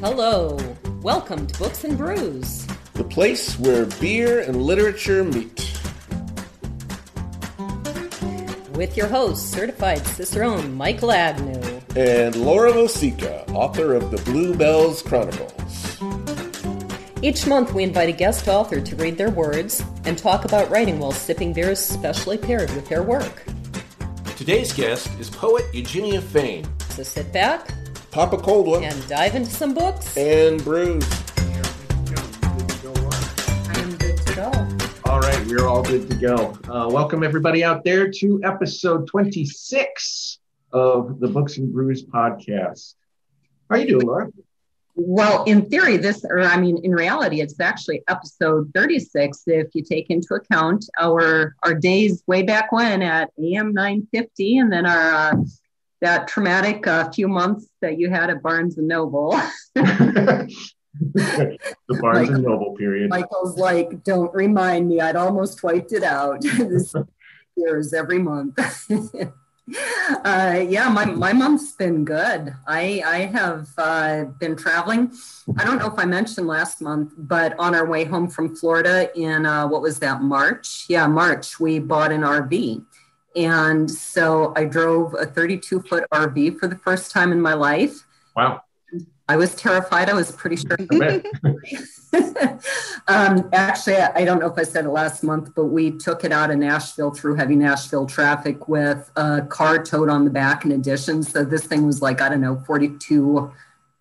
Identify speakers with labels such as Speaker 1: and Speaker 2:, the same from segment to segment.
Speaker 1: Hello. Welcome to Books and Brews.
Speaker 2: The place where beer and literature meet.
Speaker 1: With your host, certified Cicerone Michael Agnew.
Speaker 2: And Laura Mosica, author of the Bluebells Chronicles.
Speaker 1: Each month, we invite a guest author to read their words and talk about writing while sipping beers specially paired with their work.
Speaker 2: Today's guest is poet Eugenia Fain.
Speaker 1: So sit back,
Speaker 2: Pop a cold one,
Speaker 1: and dive into some books.
Speaker 2: and brews.
Speaker 1: I am good to go.
Speaker 3: All right, we're all good to go. Uh, welcome everybody out there to episode 26 of the Books and Brews podcast. How are you doing, Laura?
Speaker 4: Well, in theory, this, or I mean, in reality, it's actually episode 36 if you take into account our our days way back when at AM 950, and then our uh, that traumatic uh, few months that you had at Barnes and Noble.
Speaker 3: the Barnes and Noble period.
Speaker 4: Michael's like, "Don't remind me. I'd almost wiped it out." this years every month. uh, yeah, my, my month's been good. I I have uh, been traveling. I don't know if I mentioned last month, but on our way home from Florida in uh, what was that March? Yeah, March. We bought an RV, and so I drove a 32 foot RV for the first time in my life.
Speaker 3: Wow.
Speaker 4: I was terrified. I was pretty sure. Um, actually, I don't know if I said it last month, but we took it out of Nashville through heavy Nashville traffic with a car towed on the back in addition. So this thing was like, I don't know, 42,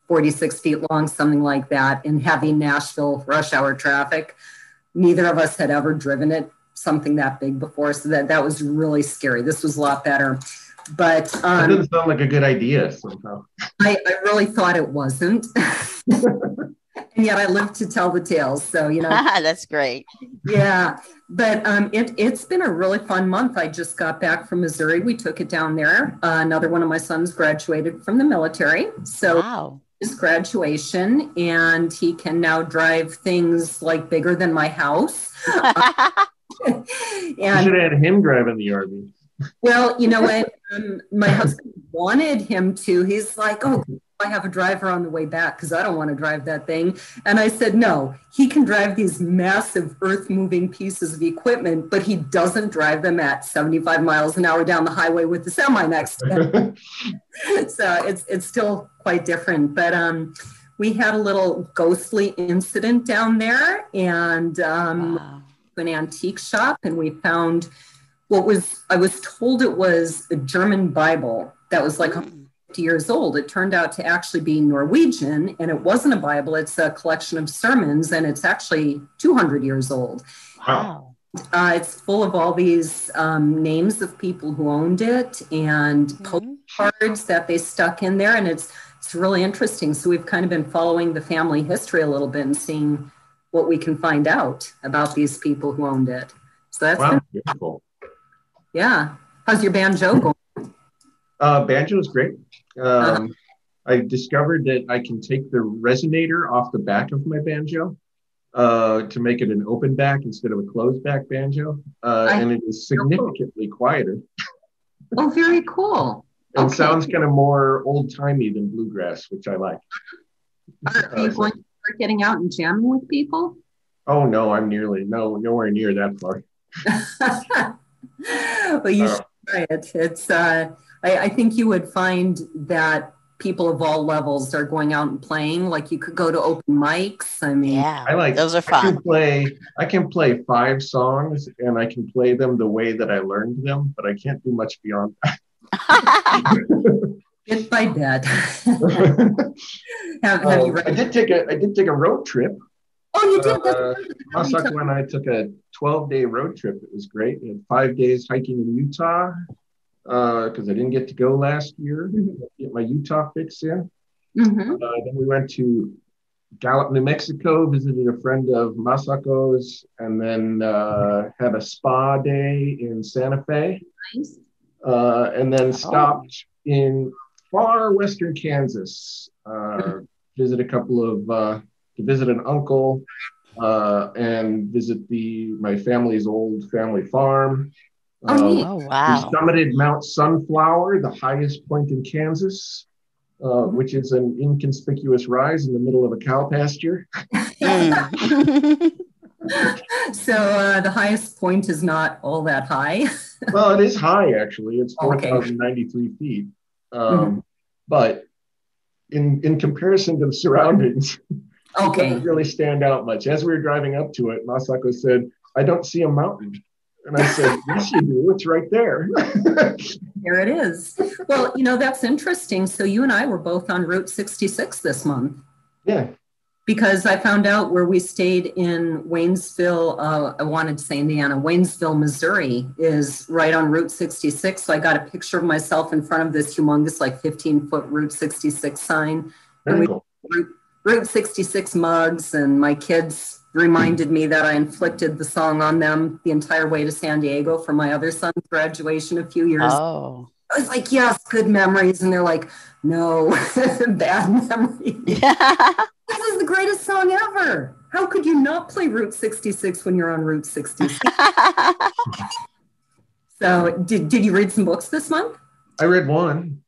Speaker 4: 46 feet long, something like that, in heavy Nashville rush hour traffic. Neither of us had ever driven it something that big before. So that, that was really scary. This was a lot better. But
Speaker 3: That
Speaker 4: um,
Speaker 3: doesn't sound like a good idea somehow.
Speaker 4: I, I really thought it wasn't. and yet I lived to tell the tales. So, you know,
Speaker 5: That's great.
Speaker 4: yeah. But um, it, it's been a really fun month. I just got back from Missouri. We took it down there. Uh, another one of my sons graduated from the military. So,
Speaker 5: Wow.
Speaker 4: his graduation, and he can now drive things like bigger than my house.
Speaker 3: You should have had him driving the RV.
Speaker 4: Well, you know what? Um, my husband wanted him to. He's like, oh, I have a driver on the way back because I don't want to drive that thing. And I said, no, he can drive these massive earth moving pieces of equipment, but he doesn't drive them at 75 miles an hour down the highway with the semi next to him. so it's, it's still quite different. But um, we had a little ghostly incident down there and um,
Speaker 5: Wow.
Speaker 4: An antique shop and we found what was I was told it was a German Bible that was like 50 years old. It turned out to actually be Norwegian and it wasn't a Bible, it's a collection of sermons and it's actually 200 years old.
Speaker 3: Wow.
Speaker 4: Uh, it's full of all these um, names of people who owned it and
Speaker 5: Mhm.
Speaker 4: postcards that they stuck in there and it's it's really interesting. So we've kind of been following the family history a little bit and seeing what we can find out about these people who owned it. So that's been
Speaker 3: Wow. Beautiful.
Speaker 4: Yeah. How's your banjo going?
Speaker 3: Uh, banjo is great. Um, I discovered that I can take the resonator off the back of my banjo uh, to make it an open back instead of a closed back banjo, uh,
Speaker 4: I-
Speaker 3: and it is significantly quieter
Speaker 4: Oh, very cool.
Speaker 3: and
Speaker 4: Okay.
Speaker 3: sounds kind of more old timey than bluegrass, which I like.
Speaker 4: Are you
Speaker 3: Uh,
Speaker 4: going to start getting out and jamming with people?
Speaker 3: oh no, I'm nearly no nowhere near that far.
Speaker 4: well, you
Speaker 3: Uh,
Speaker 4: should try it. It's. Uh, I, I think you would find that people of all levels are going out and playing. Like you could go to open mics. I mean,
Speaker 5: Yeah.
Speaker 3: I like
Speaker 5: Those are
Speaker 3: I can
Speaker 5: fun.
Speaker 3: play I can play five songs and I can play them the way that I learned them, but I can't do much beyond
Speaker 4: get by
Speaker 3: that.
Speaker 4: have, have you
Speaker 3: Um, I did take a I did take a road trip.
Speaker 4: Oh, you did. That's
Speaker 3: Uh,
Speaker 4: many
Speaker 3: Masako and I took a 12 day road trip. It was great. We had five days hiking in Utah because I didn't get to go last year. Get my Utah fix in.
Speaker 4: Mhm.
Speaker 3: Uh, then we went to Gallup, New Mexico, visited a friend of Masako's, and then uh, had a spa day in Santa Fe,
Speaker 4: Nice.
Speaker 3: uh, and then stopped in far western Kansas. Uh, visit a couple of uh, to visit an uncle uh, and visit the my family's old family farm.
Speaker 4: Oh, neat.
Speaker 5: Oh,
Speaker 3: We
Speaker 5: wow.
Speaker 3: summited Mount Sunflower, the highest point in Kansas. uh, which is an inconspicuous rise in the middle of a cow pasture.
Speaker 4: So uh, the highest point is not all that high.
Speaker 3: well, it is high actually. It's
Speaker 4: Okay.
Speaker 3: 4,093 feet. Um,
Speaker 4: Mhm.
Speaker 3: But in in comparison to the surroundings, it
Speaker 4: Okay.
Speaker 3: doesn't really stand out much. As we were driving up to it, Masako said, "I don't see a mountain," and I said, "Yes, you do. It's right there."
Speaker 4: There it is. Well, you know, that's interesting. So you and I were both on Route 66 this month
Speaker 3: yeah.
Speaker 4: Because I found out where we stayed in Waynesville. Uh, I wanted to say Indiana, Waynesville, Missouri is right on Route 66. So I got a picture of myself in front of this humongous, like 15 foot Route 66 sign.
Speaker 3: Very
Speaker 4: we-
Speaker 3: cool.
Speaker 4: Route, Route 66 mugs, and my kids reminded me that I inflicted the song on them the entire way to San Diego for my other son's graduation a few years
Speaker 5: Oh.
Speaker 4: I was like, yes, good memories. And they're like, no, bad memories.
Speaker 5: Yeah.
Speaker 4: This is the greatest song ever. How could you not play Route 66 when you're on Route 66? so, did, did you read some books this month?
Speaker 3: I read one.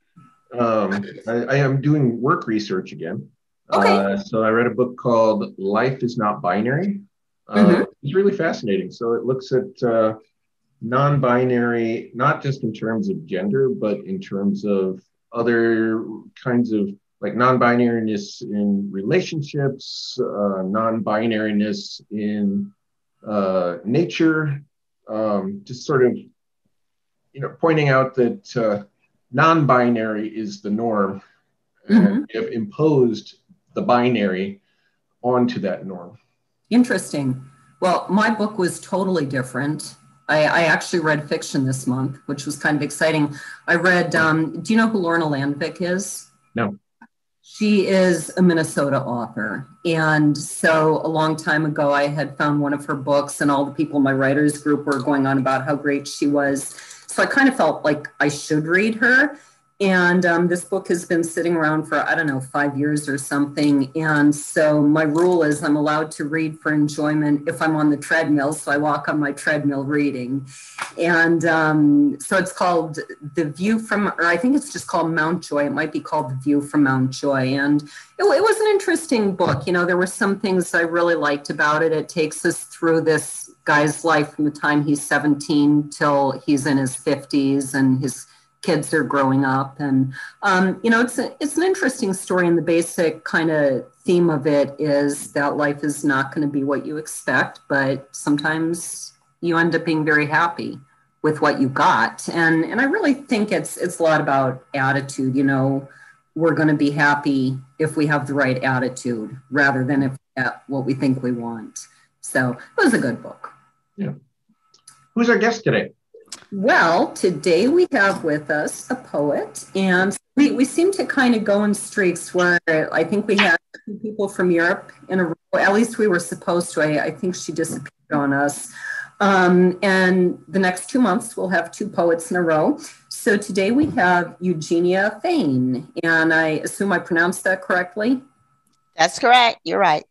Speaker 3: Um, I, I am doing work research again.
Speaker 4: Okay.
Speaker 3: Uh, so I read a book called Life is Not Binary. Uh,
Speaker 4: Mhm.
Speaker 3: It's really fascinating. So it looks at uh, non binary, not just in terms of gender, but in terms of other kinds of like non binariness in relationships, uh, non binariness in uh, nature, um, just sort of, you know, pointing out that uh, non binary is the norm. And we have imposed the binary onto that norm.
Speaker 4: Interesting. Well, my book was totally different. I, I actually read fiction this month, which was kind of exciting. I read, um, do you know who Lorna Landvik is?
Speaker 3: No.
Speaker 4: She is a Minnesota author. And so a long time ago, I had found one of her books, and all the people in my writers group were going on about how great she was. So I kind of felt like I should read her. And um, this book has been sitting around for, I don't know, five years or something. And so my rule is I'm allowed to read for enjoyment if I'm on the treadmill. So I walk on my treadmill reading. And um, so it's called The View from, or I think it's just called Mountjoy. It might be called The View from Mountjoy. And it, it was an interesting book. You know, there were some things I really liked about it. It takes us through this guy's life from the time he's 17 till he's in his 50s and his kids are growing up and um, you know it's a, it's an interesting story and the basic kind of theme of it is that life is not going to be what you expect but sometimes you end up being very happy with what you got and and i really think it's it's a lot about attitude you know we're going to be happy if we have the right attitude rather than if uh, what we think we want so it was a good book Yeah.
Speaker 3: Who's our guest today?
Speaker 4: Well, today we have with us a poet, and we, we seem to kind of go in streaks where I think we had two people from Europe in a row. At least we were supposed to. I, I think she disappeared on us. Um, and the next two months, we'll have two poets in a row. So today we have Eugenia Fain, and I assume I pronounced that correctly.
Speaker 5: That's correct. You're right.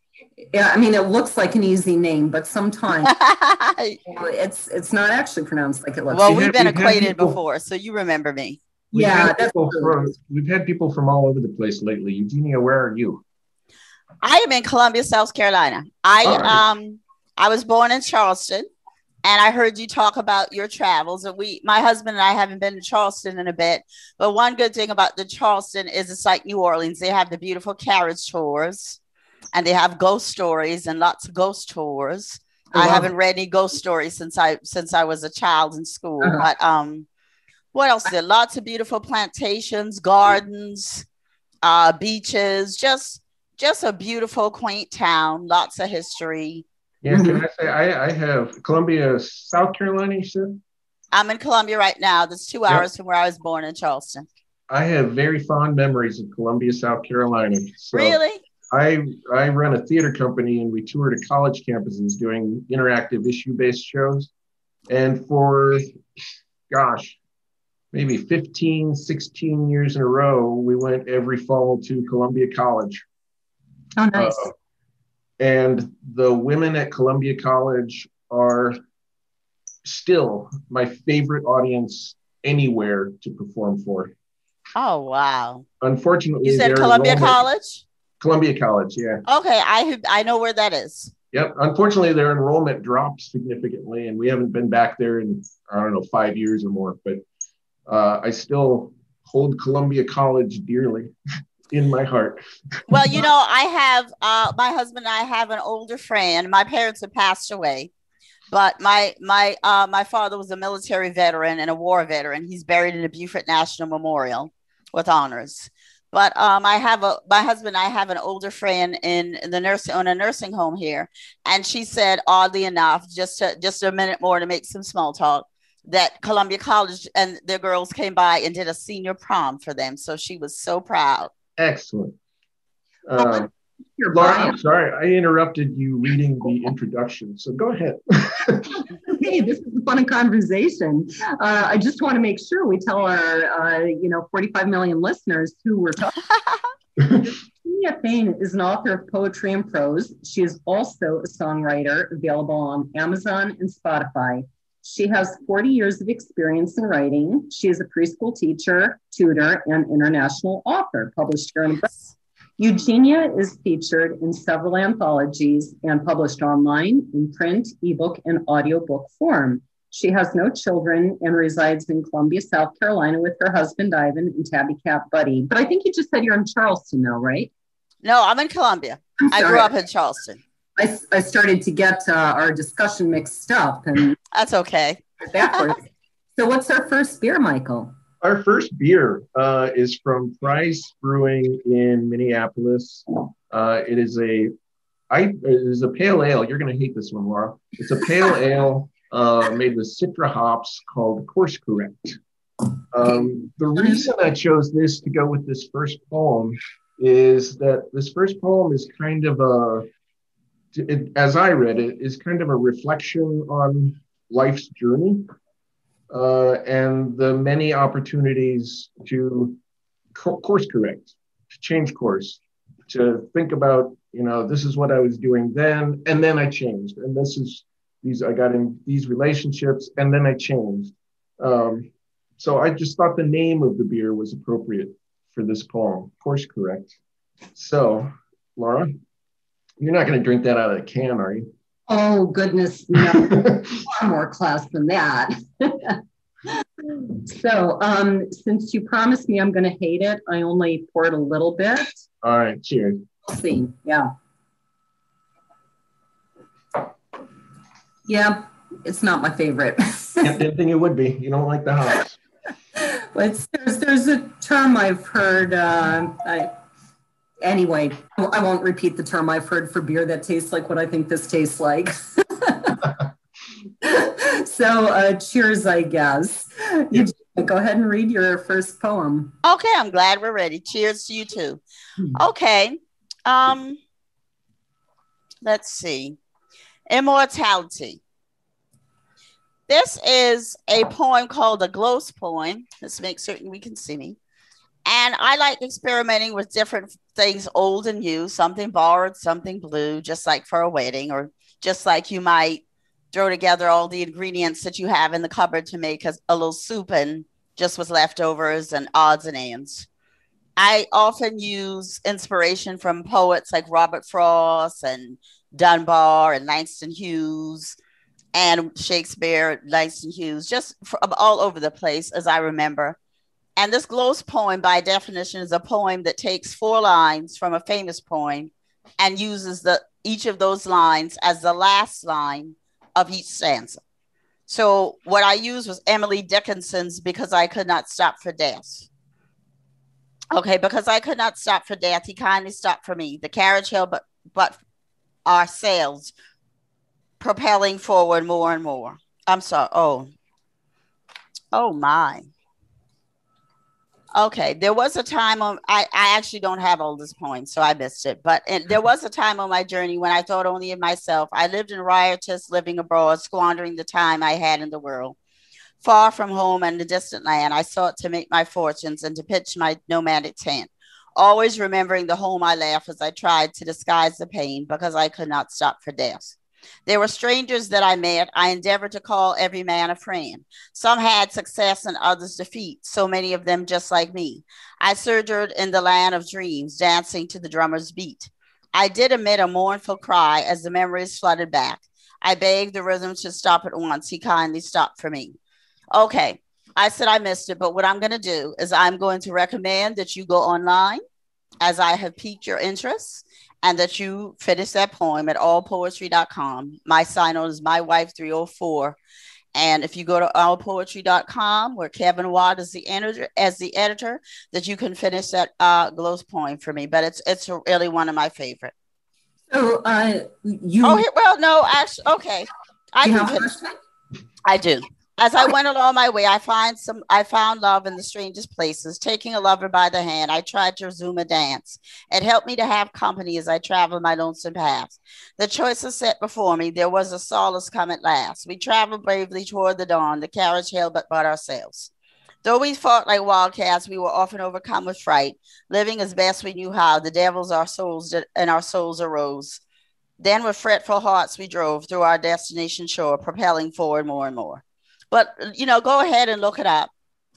Speaker 4: Yeah, I mean, it looks like an easy name, but sometimes it's it's not actually pronounced like it looks.
Speaker 5: well,
Speaker 3: We've
Speaker 5: we've
Speaker 3: had-
Speaker 5: been
Speaker 3: we've
Speaker 5: acquainted
Speaker 3: people-
Speaker 5: before, so you remember me.
Speaker 3: We've
Speaker 4: Yeah,
Speaker 3: had
Speaker 4: that's true.
Speaker 3: from, we've had people from all over the place lately. Eugenia, where are you?
Speaker 5: I am in Columbia, South Carolina. I
Speaker 3: All right.
Speaker 5: um I was born in Charleston, and I heard you talk about your travels. And we, my husband and I, haven't been to Charleston in a bit. But one good thing about the Charleston is it's like New Orleans. They have the beautiful carriage tours, and they have ghost stories and lots of ghost tours.
Speaker 4: Oh,
Speaker 5: I haven't read any ghost stories since I since I was a child in school.
Speaker 4: Uh-huh.
Speaker 5: But um, what else? There lots of beautiful plantations, gardens, uh, beaches. Just just a beautiful, quaint town. Lots of history.
Speaker 3: Yeah,
Speaker 4: Mm-hmm.
Speaker 3: can I say I, I have Columbia, South Carolina, you said?
Speaker 5: I'm in Columbia right now. That's two
Speaker 3: Yep.
Speaker 5: hours from where I was born in Charleston.
Speaker 3: I have very fond memories of Columbia, South Carolina. So
Speaker 5: really?
Speaker 3: I I run a theater company and we tour to college campuses doing interactive issue-based shows. And for gosh, maybe 15, 16 years in a row, we went every fall to Columbia College.
Speaker 4: Oh, nice.
Speaker 3: Uh, and the women at Columbia College are still my favorite audience anywhere to perform for.
Speaker 6: Oh wow!
Speaker 3: Unfortunately,
Speaker 6: You said Columbia College.
Speaker 3: Columbia College, yeah.
Speaker 6: Okay, I I know where that is.
Speaker 3: Yep. Unfortunately, their enrollment dropped significantly, and we haven't been back there in I don't know five years or more. But uh, I still hold Columbia College dearly in my heart.
Speaker 6: Well, you know, I have uh, my husband and I have an older friend. My parents have passed away, but my my uh, my father was a military veteran and a war veteran. He's buried in the Beaufort National Memorial with honors. But um, I have a my husband. I have an older friend in the nurse on a nursing home here, and she said, oddly enough, just to, just a minute more to make some small talk, that Columbia College and their girls came by and did a senior prom for them. So she was so proud.
Speaker 3: Excellent. Um,
Speaker 4: Your
Speaker 3: Laura. I'm sorry, I interrupted you reading the introduction, so go ahead.
Speaker 4: Hey, this is a fun conversation. Uh, I just want to make sure we tell our, uh, you know, 45 million listeners who we're talking. Tina Fain is an author of poetry and prose. She is also a songwriter available on Amazon and Spotify. She has 40 years of experience in writing. She is a preschool teacher, tutor, and international author, published here in Eugenia is featured in several anthologies and published online in print, ebook, and audiobook form. She has no children and resides in Columbia, South Carolina with her husband Ivan and tabby cat Buddy. But I think you just said you're in Charleston now, right?
Speaker 6: No, I'm in Columbia.
Speaker 4: I'm
Speaker 6: I grew up in Charleston.
Speaker 4: I, I started to get uh, our discussion mixed up and
Speaker 6: That's okay.
Speaker 4: backwards. so, what's our first beer, Michael?
Speaker 3: Our first beer uh, is from Pryes Brewing in Minneapolis. Uh, it is a I it is a pale ale. You're going to hate this one, Laura. It's a pale ale uh, made with Citra hops called Course Correct. Um, the reason I chose this to go with this first poem is that this first poem is kind of a, it, as I read it, is kind of a reflection on life's journey uh, and the many opportunities to co- course correct, to change course, to think about, you know, this is what I was doing then, and then I changed, and this is these I got in these relationships, and then I changed. Um, so I just thought the name of the beer was appropriate for this poem, course correct. So, Laura, you're not going to drink that out of the can, are you?
Speaker 4: Oh, goodness, no. far more class than that. so, um, since you promised me I'm going to hate it, I only poured a little bit.
Speaker 3: All right, cheers.
Speaker 4: We'll see. Yeah. Yeah, it's not my favorite.
Speaker 3: Yeah, didn't think it would be. You don't like the hops.
Speaker 4: but it's, there's, there's a term I've heard. Uh, I, anyway, I won't repeat the term I've heard for beer that tastes like what I think this tastes like. so, uh, cheers, I guess. You go ahead and read your first poem.
Speaker 6: Okay, I'm glad we're ready. Cheers to you too. Okay. Um let's see. Immortality. This is a poem called a glose poem. Let's make certain we can see me. And I like experimenting with different things, old and new, something borrowed, something blue, just like for a wedding, or just like you might throw together all the ingredients that you have in the cupboard to make a, a little soup and just with leftovers and odds and ends. I often use inspiration from poets like Robert Frost and Dunbar and Langston Hughes and Shakespeare, Langston Hughes, just all over the place as I remember. And this glose poem, by definition, is a poem that takes four lines from a famous poem and uses the each of those lines as the last line of each stanza. So what I used was Emily Dickinson's "Because I Could Not Stop for Death." Okay, because I could not stop for death, he kindly stopped for me. The carriage held but but our sails propelling forward more and more. I'm sorry. Oh, oh my. Okay, there was a time on I, I actually don't have all this points, so I missed it. But and there was a time on my journey when I thought only of myself. I lived in riotous living abroad, squandering the time I had in the world. Far from home and the distant land, I sought to make my fortunes and to pitch my nomadic tent, always remembering the home I left as I tried to disguise the pain because I could not stop for death. There were strangers that I met. I endeavored to call every man a friend. Some had success and others defeat, so many of them just like me. I sojourned in the land of dreams, dancing to the drummer's beat. I did emit a mournful cry as the memories flooded back. I begged the rhythm to stop at once. He kindly stopped for me. Okay, I said I missed it, but what I'm going to do is I'm going to recommend that you go online as I have piqued your interest and that you finish that poem at allpoetry.com. My sign on is my wife 304. And if you go to allpoetry.com, where Kevin Watt is the editor, as the editor, that you can finish that uh, glose poem for me. But it's it's really one of my favorite.
Speaker 4: So uh, you.
Speaker 6: Oh, well, no, actually, okay. I do. I do. As I went along my way, I find some. I found love in the strangest places. Taking a lover by the hand, I tried to resume a dance. It helped me to have company as I traveled my lonesome path. The choices set before me. There was a solace come at last. We traveled bravely toward the dawn. The carriage held but but ourselves. Though we fought like wildcats, we were often overcome with fright, living as best we knew how. The devils our souls did, and our souls arose. Then, with fretful hearts, we drove through our destination shore, propelling forward more and more. But you know, go ahead and look it up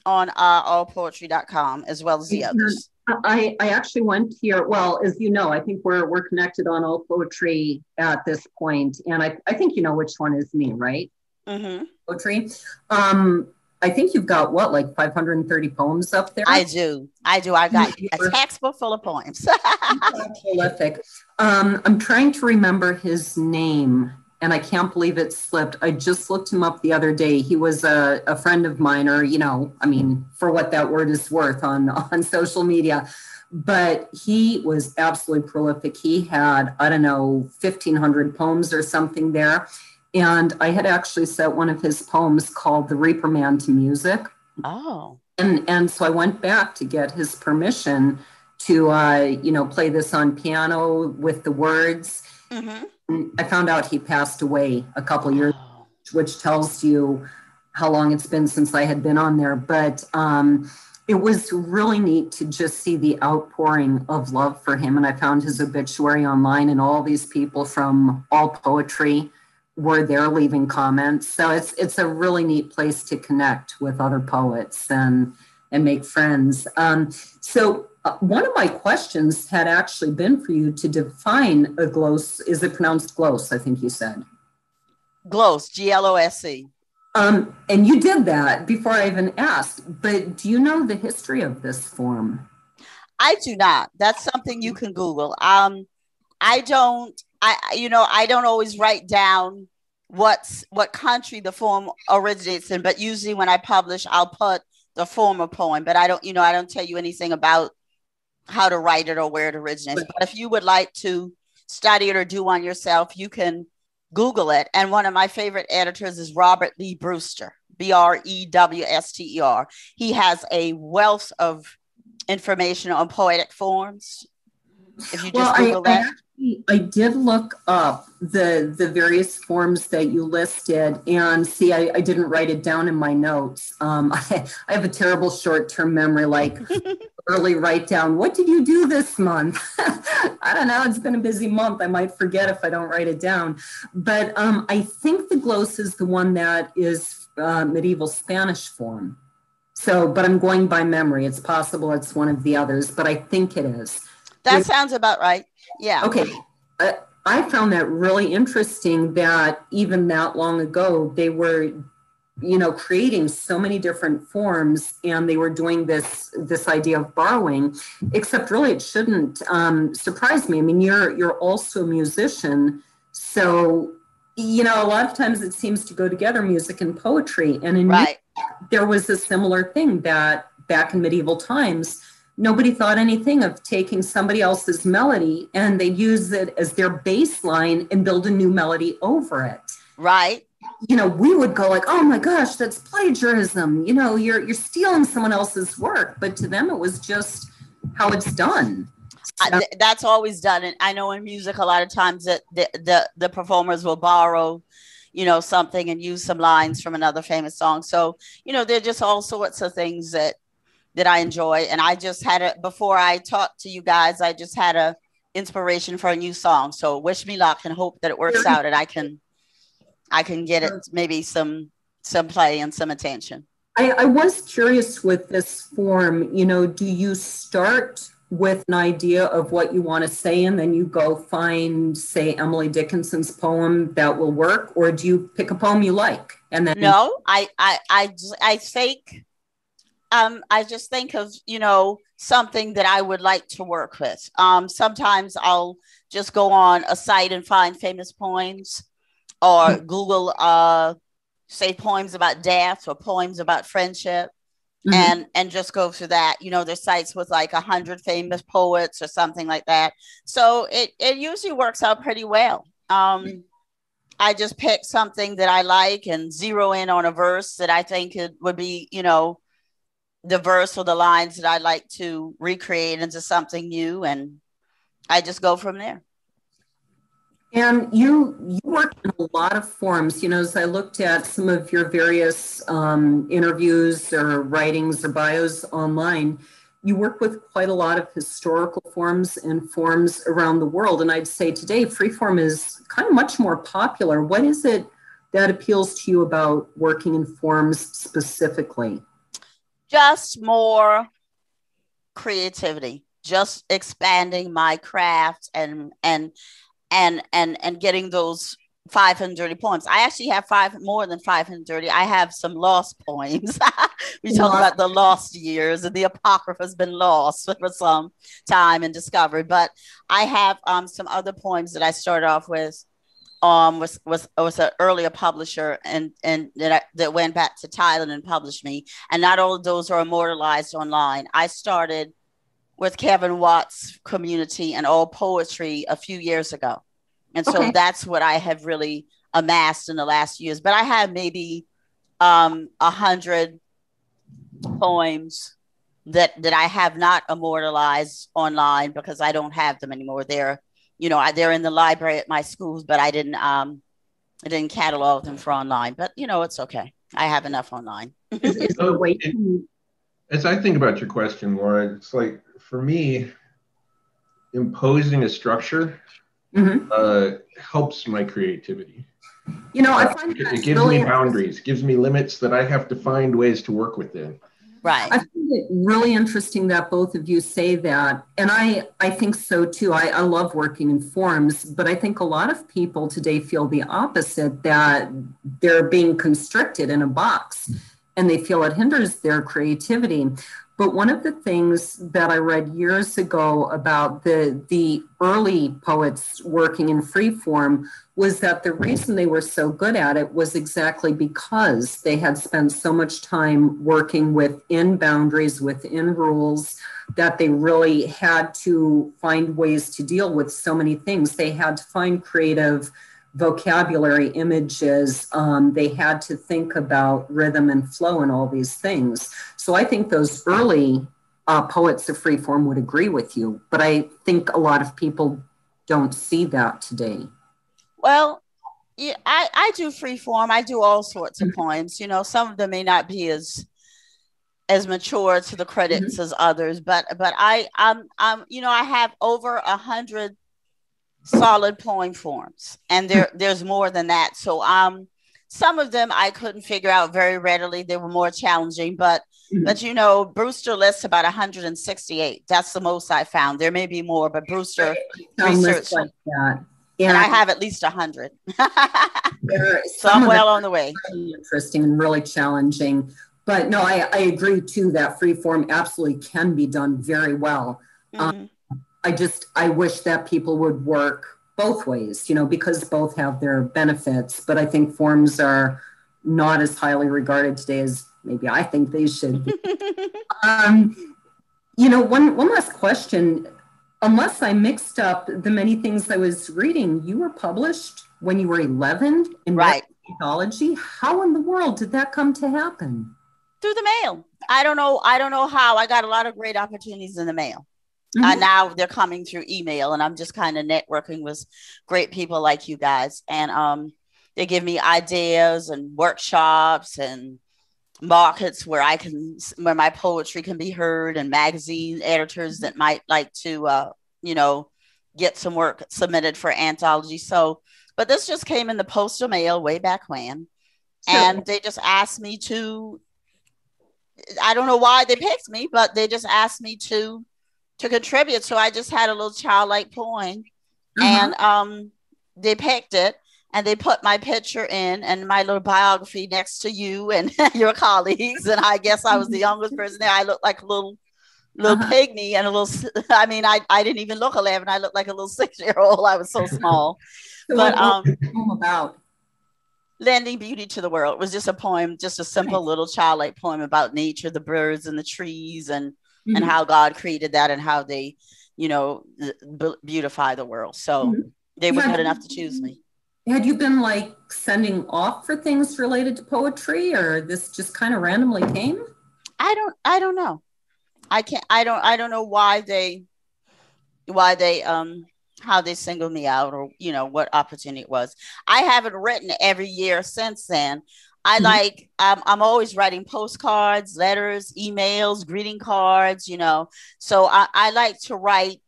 Speaker 6: on uh, allpoetry.com as well as the others.
Speaker 4: I, I actually went here. Well, as you know, I think we're we're connected on all poetry at this point, and I, I think you know which one is me, right?
Speaker 6: Mm-hmm.
Speaker 4: Poetry. Um, I think you've got what, like 530 poems up there?
Speaker 6: I do. I do. I've got a textbook full of poems.
Speaker 4: prolific. Um, I'm trying to remember his name and I can't believe it slipped. I just looked him up the other day. He was a, a friend of mine, or you know, I mean, for what that word is worth on on social media. But he was absolutely prolific. He had I don't know, fifteen hundred poems or something there, and I had actually set one of his poems called "The Reaper Man" to music.
Speaker 6: Oh,
Speaker 4: and and so I went back to get his permission to uh, you know play this on piano with the words.
Speaker 6: Mm-hmm
Speaker 4: I found out he passed away a couple years, which tells you how long it's been since I had been on there. But um, it was really neat to just see the outpouring of love for him. And I found his obituary online, and all these people from all poetry were there leaving comments. So it's it's a really neat place to connect with other poets and and make friends. Um, so uh, one of my questions had actually been for you to define a glose. Is it pronounced glose? I think you said.
Speaker 6: Glose, G L O S E.
Speaker 4: Um, and you did that before I even asked. But do you know the history of this form?
Speaker 6: I do not. That's something you can Google. Um, I don't. I you know I don't always write down what's what country the form originates in, but usually when I publish, I'll put the former poem. But I don't. You know, I don't tell you anything about how to write it or where it originates. But if you would like to study it or do one yourself, you can Google it. And one of my favorite editors is Robert Lee Brewster, B R E W S T E R. He has a wealth of information on poetic forms. If you just well, Google I, that.
Speaker 4: I I did look up the the various forms that you listed, and see, I, I didn't write it down in my notes. Um, I, I have a terrible short term memory. Like early write down, what did you do this month? I don't know. It's been a busy month. I might forget if I don't write it down. But um, I think the glose is the one that is uh, medieval Spanish form. So, but I'm going by memory. It's possible it's one of the others, but I think it is.
Speaker 6: That sounds about right. Yeah.
Speaker 4: Okay. Uh, I found that really interesting that even that long ago, they were, you know, creating so many different forms and they were doing this, this idea of borrowing, except really it shouldn't um, surprise me. I mean, you're, you're also a musician. So, you know, a lot of times it seems to go together, music and poetry. And in
Speaker 6: right.
Speaker 4: music, there was a similar thing that back in medieval times, nobody thought anything of taking somebody else's melody and they'd use it as their bass line and build a new melody over it.
Speaker 6: Right.
Speaker 4: You know, we would go like, "Oh my gosh, that's plagiarism." You know, you're you're stealing someone else's work, but to them it was just how it's done.
Speaker 6: So, th- that's always done, and I know in music a lot of times that the, the the performers will borrow you know something and use some lines from another famous song so you know they're just all sorts of things that that I enjoy. And I just had a before I talked to you guys, I just had a inspiration for a new song. So wish me luck and hope that it works out and I can I can get it maybe some some play and some attention.
Speaker 4: I, I was curious with this form, you know, do you start with an idea of what you want to say and then you go find say emily dickinson's poem that will work? Or do you pick a poem you like and then
Speaker 6: no i i i, I think um i just think of you know something that i would like to work with. Um sometimes i'll just go on a site and find famous poems or mm-hmm. google uh say poems about death or poems about friendship mm-hmm. and and just go through that. You know, there's sites with like a hundred famous poets or something like that. So it it usually works out pretty well. Um, I just pick something that I like and zero in on a verse that I think it would be, you know, the verse or the lines that I like to recreate into something new, and I just go from there.
Speaker 4: And you you work in a lot of forms. You know, as I looked at some of your various um, interviews or writings or bios online, you work with quite a lot of historical forms and forms around the world. And I'd say today, freeform is kind of much more popular. What is it that appeals to you about working in forms specifically?
Speaker 6: Just more creativity, just expanding my craft and and and and and getting those 530 poems. I actually have five more than 530. I have some lost poems. we talk about the lost years and the apocrypha has been lost for some time and discovered. But I have um, some other poems that I started off with. Um, was was was an earlier publisher and and that I, that went back to Thailand and published me. And not all of those are immortalized online. I started with Kevin Watts community and all poetry a few years ago. And so okay. that's what I have really amassed in the last years. But I have maybe um a hundred poems that that I have not immortalized online because I don't have them anymore. They're you know they're in the library at my schools, but I didn't um I didn't catalog them for online. But you know it's okay. I have enough online.
Speaker 3: so, it, as I think about your question, Laura, it's like for me, imposing a structure mm-hmm. uh, helps my creativity.
Speaker 4: You know, I find
Speaker 3: it gives really me boundaries, gives me limits that I have to find ways to work within.
Speaker 6: Right.
Speaker 4: I find it really interesting that both of you say that. And I, I think so too. I, I love working in forums, but I think a lot of people today feel the opposite that they're being constricted in a box and they feel it hinders their creativity. But one of the things that I read years ago about the, the early poets working in free form was that the reason they were so good at it was exactly because they had spent so much time working within boundaries, within rules, that they really had to find ways to deal with so many things. They had to find creative vocabulary, images. Um, they had to think about rhythm and flow and all these things. So I think those early uh, poets of free form would agree with you, but I think a lot of people don't see that today.
Speaker 6: Well, yeah, I, I do free form. I do all sorts of poems. You know, some of them may not be as as mature to the credits mm-hmm. as others, but but I um um you know I have over a hundred solid poem forms and there there's more than that. So um some of them i couldn't figure out very readily. They were more challenging but mm-hmm. but you know brewster lists about 168 that's the most i found. There may be more but brewster research like that. yeah. and i have at least 100 so i'm well on the way.
Speaker 4: really interesting and really challenging. But no I, I agree too that free form absolutely can be done very well. Mm-hmm. um, I just I wish that people would work both ways, you know, because both have their benefits. But I think forms are not as highly regarded today as maybe I think they should be. um, you know, one one last question. Unless I mixed up the many things I was reading, you were published when you were 11 in
Speaker 6: right.
Speaker 4: technology. How in the world did that come to happen?
Speaker 6: Through the mail. I don't know. I don't know how. I got a lot of great opportunities in the mail. Mm-hmm. Uh, now they're coming through email, and I'm just kind of networking with great people like you guys. And um, they give me ideas and workshops and markets where I can, where my poetry can be heard, and magazine editors that might like to, uh, you know, get some work submitted for anthology. So but this just came in the postal mail way back when.
Speaker 4: Sure.
Speaker 6: And they just asked me to I don't know why they picked me, but they just asked me to to contribute. So I just had a little childlike poem
Speaker 4: Uh-huh.
Speaker 6: and um they picked it and they put my picture in and my little biography next to you and your colleagues and i guess i was the youngest person there i looked like a little little
Speaker 4: Uh-huh.
Speaker 6: pygmy and a little i mean I, I didn't even look 11 i looked like a little six year old i was so small
Speaker 4: So
Speaker 6: but um
Speaker 4: was the poem about?
Speaker 6: lending beauty to the world it was just a poem just a simple little childlike poem about nature the birds and the trees and and
Speaker 4: Mhm.
Speaker 6: how god created that and how they you know b- beautify the world so
Speaker 4: Mhm.
Speaker 6: they were
Speaker 4: Yeah.
Speaker 6: good enough to choose me
Speaker 4: Had you been like sending off for things related to poetry, or this just kind of randomly came?
Speaker 6: I don't I don't know. I can't I don't I don't know why they why they um how they singled me out or you know what opportunity it was. I haven't written every year since then. I
Speaker 4: Mhm.
Speaker 6: like um, I'm always writing postcards, letters, emails, greeting cards, you know. So I, I like to write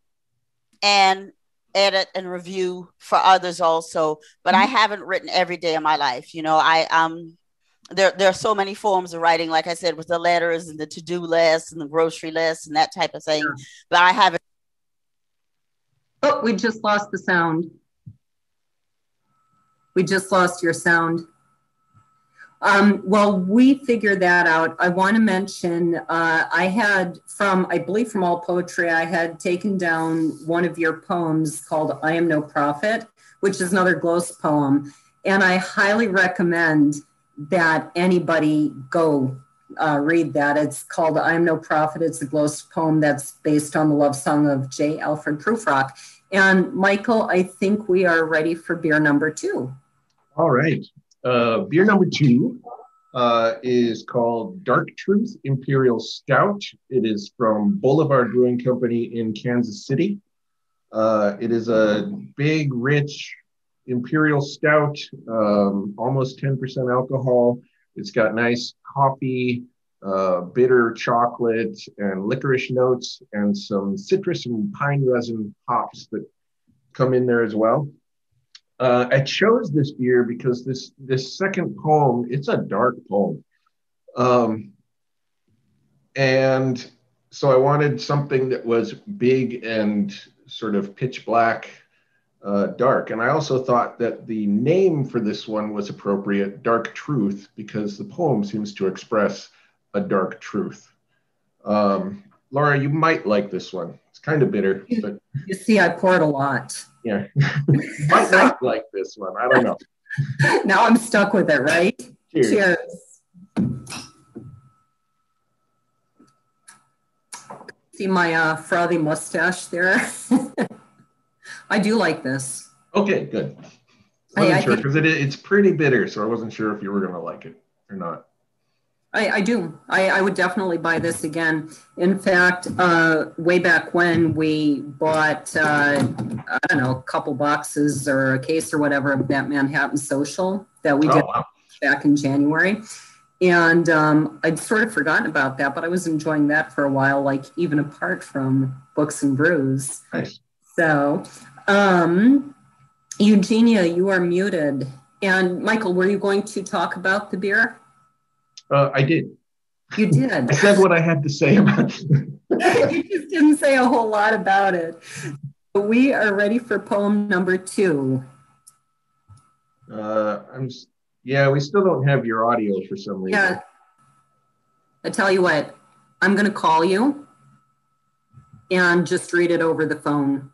Speaker 6: and edit and review for others also, but I haven't written every day of my life. You know, I um there there are so many forms of writing, like I said, with the letters and the to-do list and the grocery list and that type of thing. But I haven't
Speaker 4: Oh, we just lost the sound. We just lost your sound. Um, well, we figured that out. I want to mention uh, I had from, I believe from All Poetry, I had taken down one of your poems called I Am No Prophet, which is another Glose poem. And I highly recommend that anybody go uh, read that. It's called I Am No Prophet. It's a Glose poem that's based on the love song of J. Alfred Prufrock. And Michael, I think we are ready for beer number two.
Speaker 3: All right. Uh, beer number two uh, is called Dark Truth Imperial Stout. It is from Boulevard Brewing Company in Kansas City. Uh, it is a big, rich imperial stout, um, almost 10% alcohol. It's got nice coffee, uh, bitter chocolate, and licorice notes, and some citrus and pine resin hops that come in there as well. Uh, I chose this beer because this this second poem it's a dark poem, um, and so I wanted something that was big and sort of pitch black, uh, dark. And I also thought that the name for this one was appropriate, Dark Truth, because the poem seems to express a dark truth. Um, Laura, you might like this one. It's kind of bitter, but
Speaker 4: You see, I poured a lot.
Speaker 3: Yeah, you might not like this one. I don't know.
Speaker 4: Now I'm stuck with it, right?
Speaker 3: Cheers.
Speaker 4: Cheers. See my uh, frothy mustache there? I do like this.
Speaker 3: Okay, good.
Speaker 4: I-
Speaker 3: Wasn't
Speaker 4: I
Speaker 3: sure because it, it's pretty bitter, so I wasn't sure if you were going to like it or not.
Speaker 4: I, I do. I, I would definitely buy this again. In fact, uh, way back when we bought, uh, I don't know, a couple boxes or a case or whatever of that Manhattan Social that we
Speaker 3: Oh,
Speaker 4: did
Speaker 3: wow.
Speaker 4: back in January. And um, I'd sort of forgotten about that, but I was enjoying that for a while, like even apart from Books and Brews.
Speaker 3: Nice.
Speaker 4: So, um, Eugenia, you are muted. And Michael, were you going to talk about the beer?
Speaker 3: Uh, I did.
Speaker 4: You did.
Speaker 3: I said what I had to say about it.
Speaker 4: you just didn't say a whole lot about it. We are ready for poem number two.
Speaker 3: Uh, I'm. Yeah, we still don't have your audio for some reason.
Speaker 4: Yeah. I tell you what, I'm going to call you and just read it over the phone.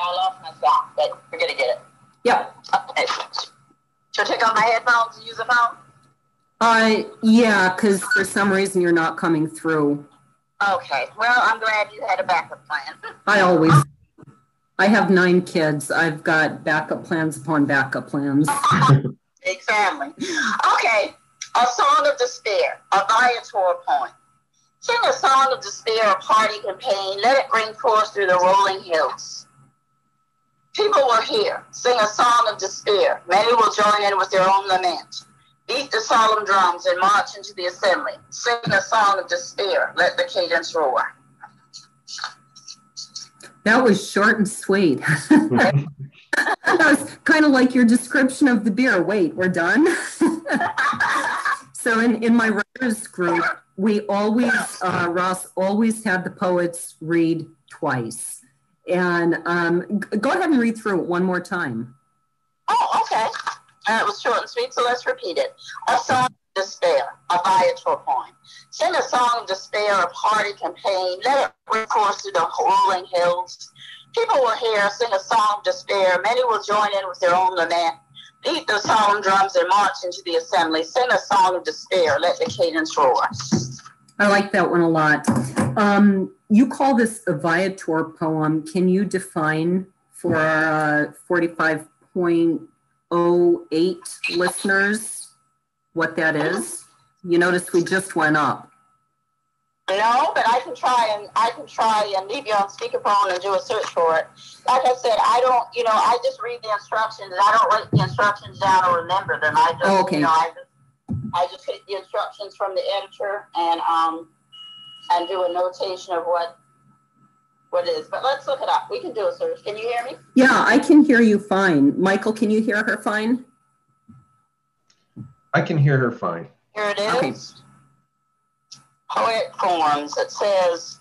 Speaker 7: I lost my sound, but we're gonna get it.
Speaker 4: Yep.
Speaker 7: Okay. Should I take off my headphones and use the phone?
Speaker 4: Uh, yeah, because for some reason you're not coming through.
Speaker 7: Okay. Well, I'm glad you had a backup plan.
Speaker 4: I always, I have nine kids. I've got backup plans upon backup plans.
Speaker 7: Big family. Okay. A song of despair, a Viator poem. Sing a song of despair, a party campaign. Let it ring forth through the rolling hills. People will hear. Sing a song of despair. Many will join in with their own lament. Beat the solemn drums and march into the assembly. Sing a song of despair. Let the cadence roar.
Speaker 4: That was short and sweet. that was kind of like your description of the beer. Wait, we're done. so in, in my writers group, we always, uh, Ross always had the poets read twice. And um, go ahead and read through it one more time.
Speaker 6: Oh, okay. It was short and sweet, so let's repeat it. A song of despair, a Viator poem. Sing a song of despair, a party campaign. Let it recourse through the rolling hills. People will hear, sing a song of despair. Many will join in with their own lament. Beat the solemn drums and march into the assembly. Sing a song of despair. Let the cadence roar.
Speaker 4: I like that one a lot. Um, you call this a Viator poem. Can you define for our uh, 45.08 listeners what that is? You notice we just went up.
Speaker 6: No, but I can try and I can try and leave you on speakerphone and do a search for it. Like I said, I don't, you know, I just read the instructions. I don't write the instructions down or remember them. I just,
Speaker 4: Oh, okay.
Speaker 6: you know, I just, I just get the instructions from the editor and um and do a notation of what what it is. But let's look it up. We can do a search. Can you hear me?
Speaker 4: Yeah, I can hear you fine. Michael, can you hear her fine?
Speaker 3: I can hear her fine.
Speaker 6: Here it is.
Speaker 4: Okay.
Speaker 6: Poetic forms. It says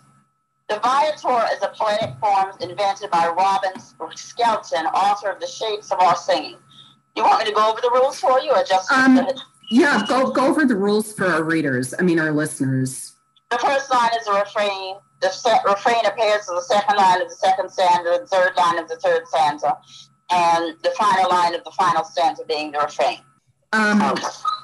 Speaker 6: the Viator is a poetic form invented by Robin Skelton, author of The Shapes of Our Singing. You want me to go over the rules for you or just
Speaker 4: Um, Yeah, go go over the rules for our readers. I mean, our listeners.
Speaker 6: The first line is a refrain. The se- refrain appears as the second line of the second stanza, the third line of the third stanza, and the final line of the final stanza being the refrain.
Speaker 4: Um,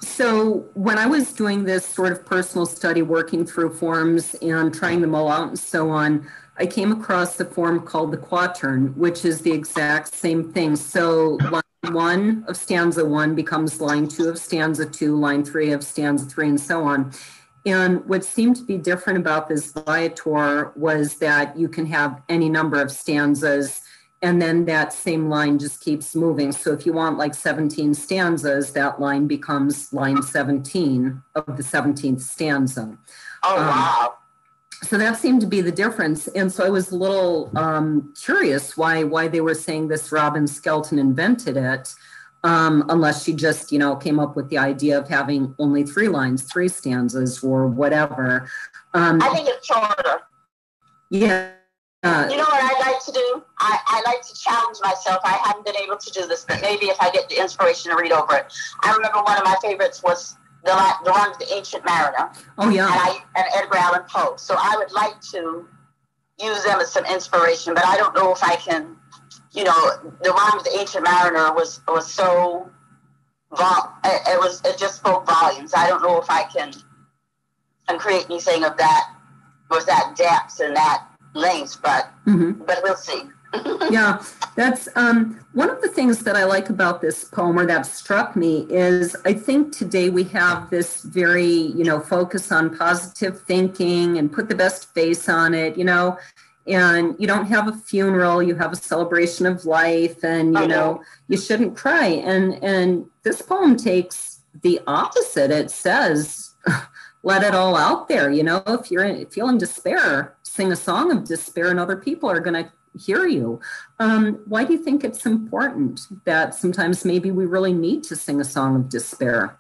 Speaker 4: so when I was doing this sort of personal study, working through forms and trying them all out and so on, I came across the form called the quatern, which is the exact same thing. So line one of stanza one becomes line two of stanza two, line three of stanza three, and so on. And what seemed to be different about this Viator was that you can have any number of stanzas and then that same line just keeps moving. So if you want like 17 stanzas, that line becomes line 17 of the 17th stanza.
Speaker 6: Oh,
Speaker 4: Um. So that seemed to be the difference. And so I was a little um, curious why why they were saying this Robin Skelton invented it, um, unless she just, you know, came up with the idea of having only three lines, three stanzas or whatever. Um,
Speaker 6: I think it's shorter.
Speaker 4: yeah. Uh,
Speaker 6: You know what I like to do? I, I like to challenge myself. I haven't been able to do this, but maybe if I get the inspiration to read over it. I remember one of my favorites was the the one of the Ancient Mariner,
Speaker 4: oh,
Speaker 6: and
Speaker 4: yeah.
Speaker 6: I and Edgar Allan Poe. So I would like to use them as some inspiration, but I don't know if I can. You know, the rhyme of the Ancient Mariner was was so. Vol- it, it was it just spoke volumes. I don't know if I can can create anything of that with that depth and that length, but
Speaker 4: Mhm.
Speaker 6: but we'll see.
Speaker 4: yeah, that's um, one of the things that I like about this poem, or that struck me, is I think today we have this very, you know, focus on positive thinking and put the best face on it, you know, and you don't have a funeral, you have a celebration of life, and you know, you shouldn't cry. And and this poem takes the opposite. It says, let it all out there. You know, if you're in, feeling despair, sing a song of despair, and other people are going to hear you. Um, why do you think it's important that sometimes maybe we really need to sing a song of despair?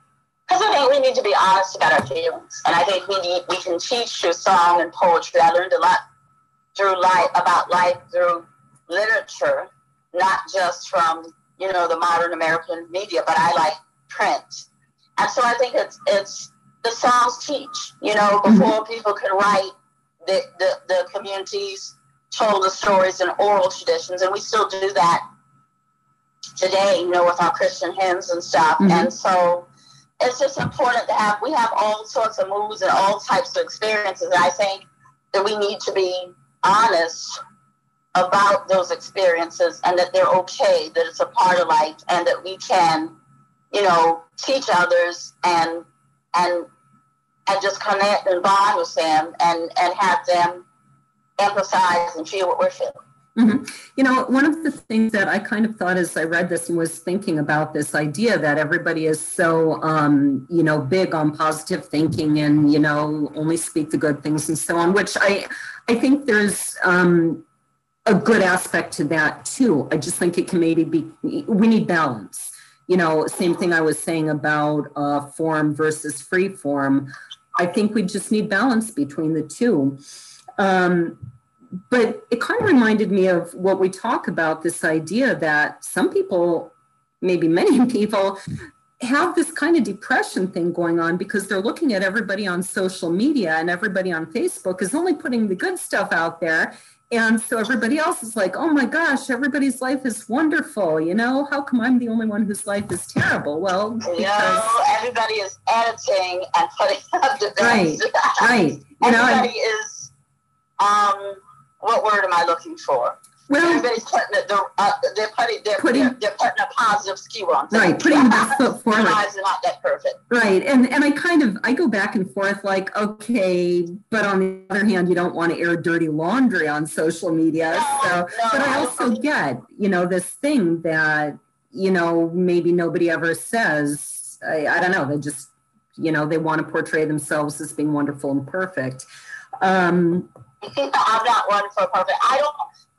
Speaker 6: Because I think we need to be honest about our feelings, and I think we need we can teach through song and poetry. I learned a lot through life about life through literature, not just from you know the modern American media, but I like print, and so I think it's it's the songs teach. You know, before people could write, the the, the communities told the stories in oral traditions, and we still do that today. You know, with our Christian hymns and stuff,
Speaker 4: Mhm.
Speaker 6: and so it's just important to have we have all sorts of moods and all types of experiences and i think that we need to be honest about those experiences and that they're okay that it's a part of life and that we can you know teach others and and and just connect and bond with them and and have them emphasize and feel what we're feeling
Speaker 4: Mhm. You know, one of the things that I kind of thought as I read this and was thinking about this idea that everybody is so, um, you know, big on positive thinking and, you know, only speak the good things and so on, which I, I think there's, um, a good aspect to that too. I just think it can maybe be, we need balance. You know, same thing I was saying about uh, form versus free form. I think we just need balance between the two. Um, but it kind of reminded me of what we talk about this idea that some people, maybe many people, have this kind of depression thing going on because they're looking at everybody on social media and everybody on Facebook is only putting the good stuff out there. And so everybody else is like, oh my gosh, everybody's life is wonderful. You know, how come I'm the only one whose life is terrible? Well,
Speaker 6: because no, everybody is editing and putting up the best.
Speaker 4: Right, right.
Speaker 6: You everybody know, is um, what word am I looking for? Well, everybody's putting it, they're, uh, they're putting they're, putting they're, they're, putting a positive skew on things.
Speaker 4: Right, putting the foot forward.
Speaker 6: Lives are not that perfect.
Speaker 4: Right, and and I kind of I go back and forth like okay, but on the other hand, you don't want to air dirty laundry on social media. No, so, no, but I also get you know this thing that you know maybe nobody ever says. I, I don't know. They just you know they want to portray themselves as being wonderful and perfect. Um,
Speaker 6: I'm not one for perfect. I don't.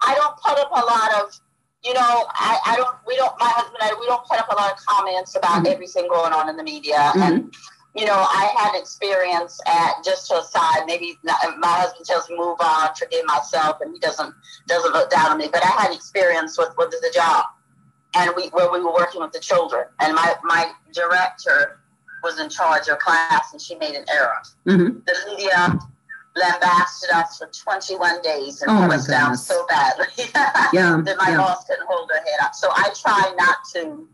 Speaker 6: I don't put up a lot of. You know, I, I don't. We don't. My husband and I. We don't put up a lot of comments about mm-hmm. everything going on in the media. Mm-hmm. And you know, I had experience at just to aside. Maybe not, my husband tells me move on, forgive myself, and he doesn't doesn't look down on me. But I had experience with with the job, and we where we were working with the children, and my my director was in charge of class, and she made an error. Mm-hmm. The media lambasted us for 21 days and oh us down so badly yeah, that my yeah. boss couldn't hold her head up. So I try not to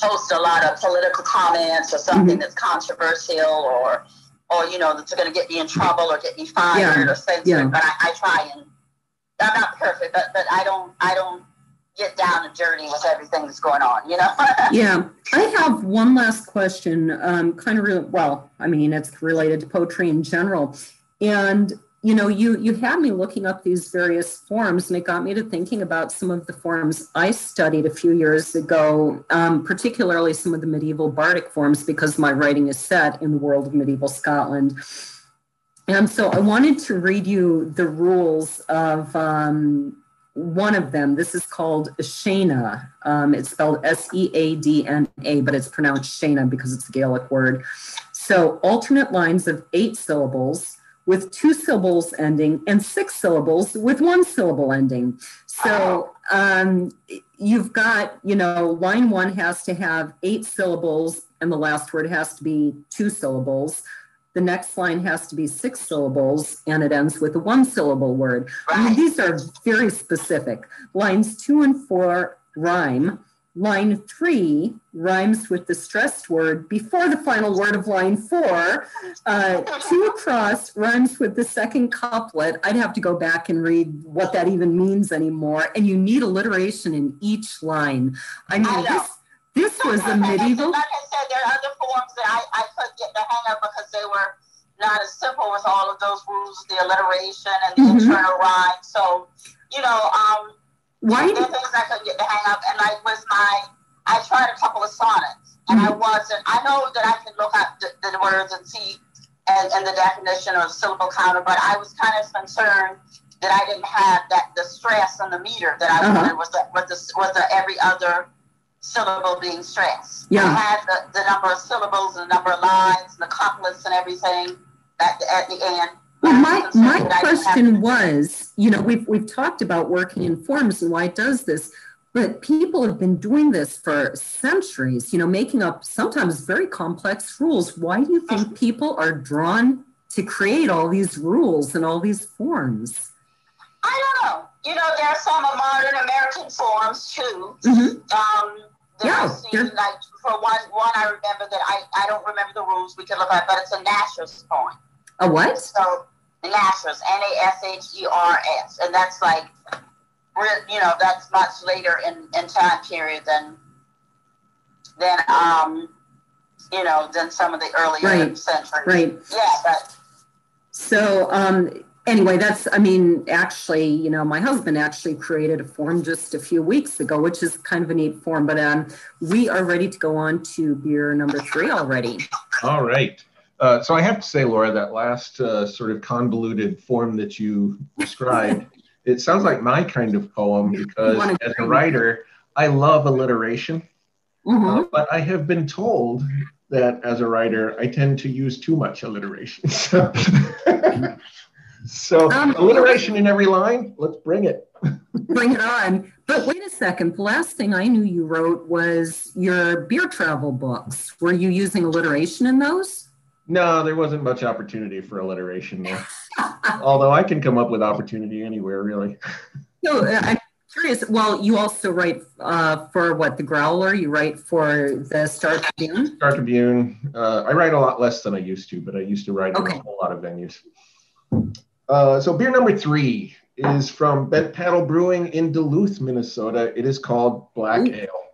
Speaker 6: post a lot of political comments or something mm-hmm. that's controversial or or you know that's going to get me in trouble or get me fired yeah. or censored. Yeah. But I, I try and I'm not perfect, but but I don't I don't get down a journey with everything that's going on, you know?
Speaker 4: yeah. I have one last question, um, kind of, re- well, I mean, it's related to poetry in general. And, you know, you, you had me looking up these various forms, and it got me to thinking about some of the forms I studied a few years ago, um, particularly some of the medieval bardic forms, because my writing is set in the world of medieval Scotland. And so I wanted to read you the rules of um, one of them, this is called Seadna. Um, it's spelled S E A D N A, but it's pronounced Shana because it's a Gaelic word. So alternate lines of eight syllables with two syllables ending and six syllables with one syllable ending. So um, you've got, you know, line one has to have eight syllables and the last word has to be two syllables the next line has to be six syllables and it ends with a one syllable word. Right. I mean, these are very specific. Lines two and four rhyme. Line three rhymes with the stressed word before the final word of line four. Uh, two across rhymes with the second couplet. I'd have to go back and read what that even means anymore. And you need alliteration in each line. I mean, I this this was a medieval.
Speaker 6: Like I said, there are other forms that I, I couldn't get the hang of because they were not as simple with all of those rules, the alliteration and the mm-hmm. internal rhyme. So, you know, um, Why? there are things I couldn't get the hang of. And like with my, I tried a couple of sonnets and mm-hmm. I wasn't, I know that I can look up the, the words and see and, and the definition of syllable counter, but I was kind of concerned that I didn't have that the stress and the meter that I uh-huh. wanted was the, was the, was the every other syllable being stressed. Yeah. I had the, the number of syllables and the number of lines and the couplets and everything at the, at the end.
Speaker 4: Well, my, my question was, you know, we've, we've talked about working in forms and why it does this, but people have been doing this for centuries, you know, making up sometimes very complex rules. Why do you think people are drawn to create all these rules and all these forms?
Speaker 6: I don't know. You know, there are some modern American forms too. Mm-hmm. Um, yeah, seen, like for one, one I remember that I, I don't remember the rules. We can look at, but it's a Nasher's poem.
Speaker 4: A what?
Speaker 6: So Nasher's, N A S H E R S, and that's like, you know, that's much later in, in time period than than um, you know, than some of the earlier right. centuries.
Speaker 4: Right.
Speaker 6: Yeah, but
Speaker 4: so um anyway, that's, I mean, actually, you know, my husband actually created a form just a few weeks ago, which is kind of a neat form. But um, we are ready to go on to beer number three already.
Speaker 3: All right. Uh, so I have to say, Laura, that last uh, sort of convoluted form that you described It sounds like my kind of poem because as a writer, I love alliteration.
Speaker 4: Mhm.
Speaker 3: Uh, but I have been told that as a writer, I tend to use too much alliteration. So, so
Speaker 4: Um,
Speaker 3: alliteration in every line, let's bring it.
Speaker 4: Bring it on. But wait a second. The last thing I knew you wrote was your beer travel books. Were you using alliteration in those?
Speaker 3: No, there wasn't much opportunity for alliteration there. Although I can come up with opportunity anywhere, really.
Speaker 4: No, uh, I'm curious. Well, you also write uh, for what the Growler. You write for the Star Tribune.
Speaker 3: Star Tribune. Uh, I write a lot less than I used to, but I used to write in
Speaker 4: Okay.
Speaker 3: a whole lot of venues. Uh, so beer number three is from Bent Paddle Brewing in Duluth, Minnesota. It is called Black
Speaker 4: Ooh.
Speaker 3: Ale.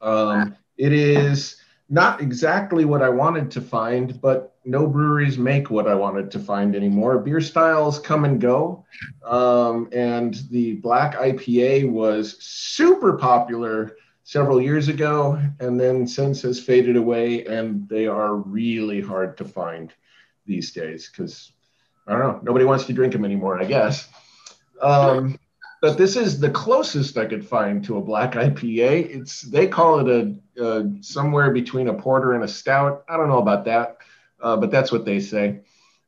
Speaker 3: Um, it is not exactly what I wanted to find, but no breweries make what I wanted to find anymore. Beer styles come and go. Um, and the black IPA was super popular several years ago and then since has faded away and they are really hard to find these days because i don't know. Nobody wants to drink them anymore i guess. Um, but this is the closest i could find to a black ipa it's they call it a, uh somewhere between a porter and a stout. I don't know about that uh, but that's what they say.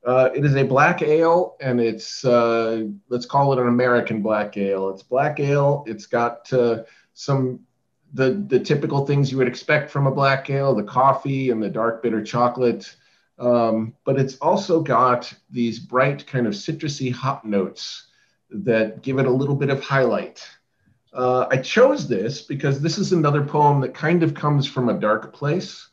Speaker 3: Uh, it is a black ale and it's uh, let's call it an american black ale. It's black ale. It's got uh, some the the typical things you would expect from a black ale, the coffee and the dark bitter chocolate. Um, but it's also got these bright kind of citrusy hop notes that give it a little bit of highlight. Uh, I chose this because this is another poem that kind of comes from a dark place.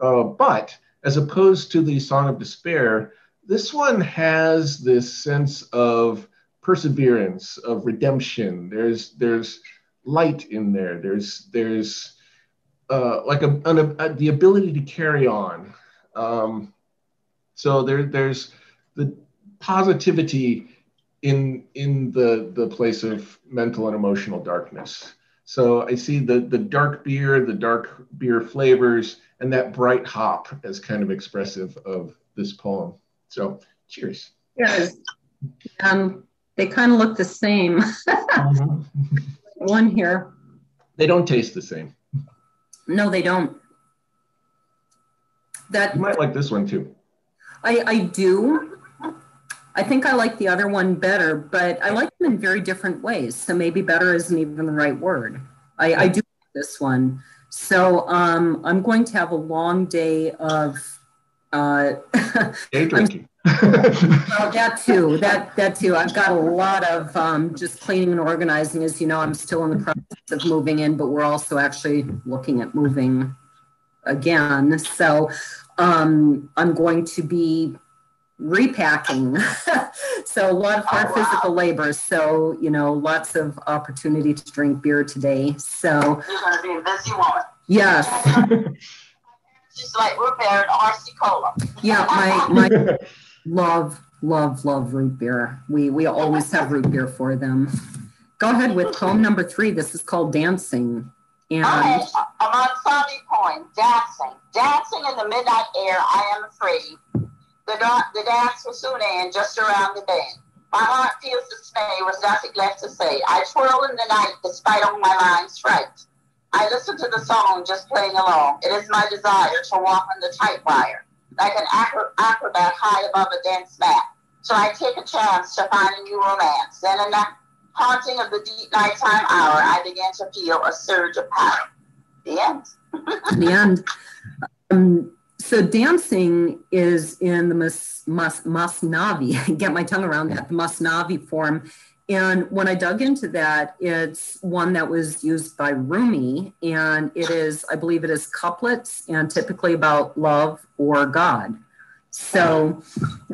Speaker 3: Uh, but as opposed to the Song of Despair, this one has this sense of perseverance, of redemption. There's there's light in there. There's there's uh, like a, an, a, the ability to carry on. Um, so there there's the positivity in in the the place of mental and emotional darkness. So I see the the dark beer, the dark beer flavors, and that bright hop as kind of expressive of this poem. So cheers.
Speaker 4: Yes. Um, they kind of look the same. One here.
Speaker 3: They don't taste the same.
Speaker 4: No, they don't. That
Speaker 3: You might like this one too.
Speaker 4: I, I do. I think I like the other one better, but I like them in very different ways. So maybe better isn't even the right word. I, I do like this one. So um, I'm going to have a long day of uh,
Speaker 3: Day drinking.
Speaker 4: well, that too. That that too. I've got a lot of um, just cleaning and organizing. As you know, I'm still in the process of moving in, but we're also actually looking at moving again. So um, I'm going to be repacking. so a lot of hard physical labor. So you know, lots of opportunity to drink beer today. So
Speaker 6: You're gonna be a busy woman.
Speaker 4: yes,
Speaker 6: Just like root beer and RC cola.
Speaker 4: yeah. My my love love love root beer. We we always have root beer for them. Go ahead with poem number three. This is called dancing. And
Speaker 6: Okay, I'm on Sunday point, dancing. Dancing in the midnight air, I am free. The, da- the dance will soon end just around the bend. My heart feels dismay, was nothing left to say. I twirl in the night despite all my mind's fright. I listen to the song just playing along. It is my desire to walk on the tight wire, like an acro- acrobat high above a dense mat. So I take a chance to find a new romance. Then in haunting of the deep nighttime hour, I began to feel a surge of power. The end.
Speaker 4: the end. Um, so dancing is in the Mas, Mas, Masnavi, get my tongue around that, the Masnavi form. And when I dug into that, it's one that was used by Rumi, and it is, I believe it is couplets and typically about love or God. So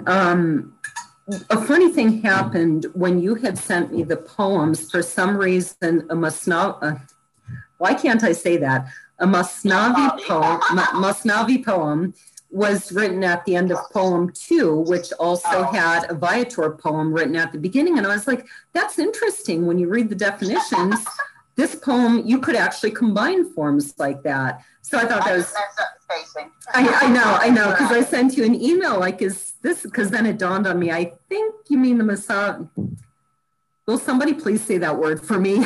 Speaker 4: um, a funny thing happened when you had sent me the poems. For some reason, a Masnavi, uh, why can't I say that? A Masnavi poem, Masnavi poem was written at the end of poem two, which also had a Viator poem written at the beginning. And I was like, that's interesting. When you read the definitions, this poem, you could actually combine forms like that. So I thought that was
Speaker 6: messed up the spacing.
Speaker 4: I, I know, I know, because I sent you an email. Like, is this? Because then it dawned on me. I think you mean the Masa. Will somebody please say that word for me?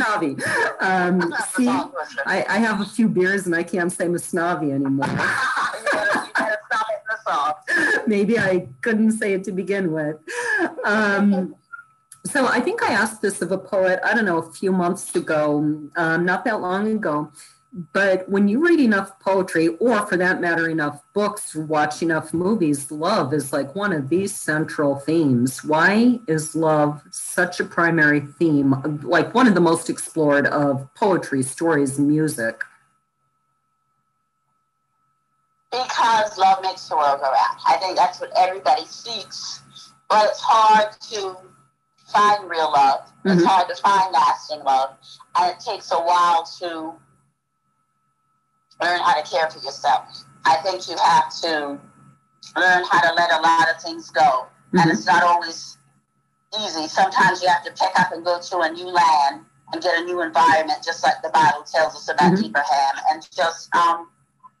Speaker 6: Masnavi.
Speaker 4: Um, see,
Speaker 6: I,
Speaker 4: I, have a few beers and I can't say Masnavi anymore.
Speaker 6: you, better, you better stop it in the song.
Speaker 4: Maybe I couldn't say it to begin with. Um, so I think I asked this of a poet, I don't know, a few months ago, um, not that long ago. But when you read enough poetry, or for that matter, enough books, watch enough movies, love is like one of these central themes. Why is love such a primary theme, like one of the most explored of poetry, stories, music?
Speaker 6: Because love makes the world go round. I think that's what everybody seeks. But it's hard to find real love. It's
Speaker 4: Mhm.
Speaker 6: hard to find lasting love. And it takes a while to learn how to care for yourself. I think you have to learn how to let a lot of things go. And
Speaker 4: Mhm.
Speaker 6: it's not always easy. Sometimes you have to pick up and go to a new land and get a new environment, just like the Bible tells us about
Speaker 4: Mhm.
Speaker 6: Abraham, and just um,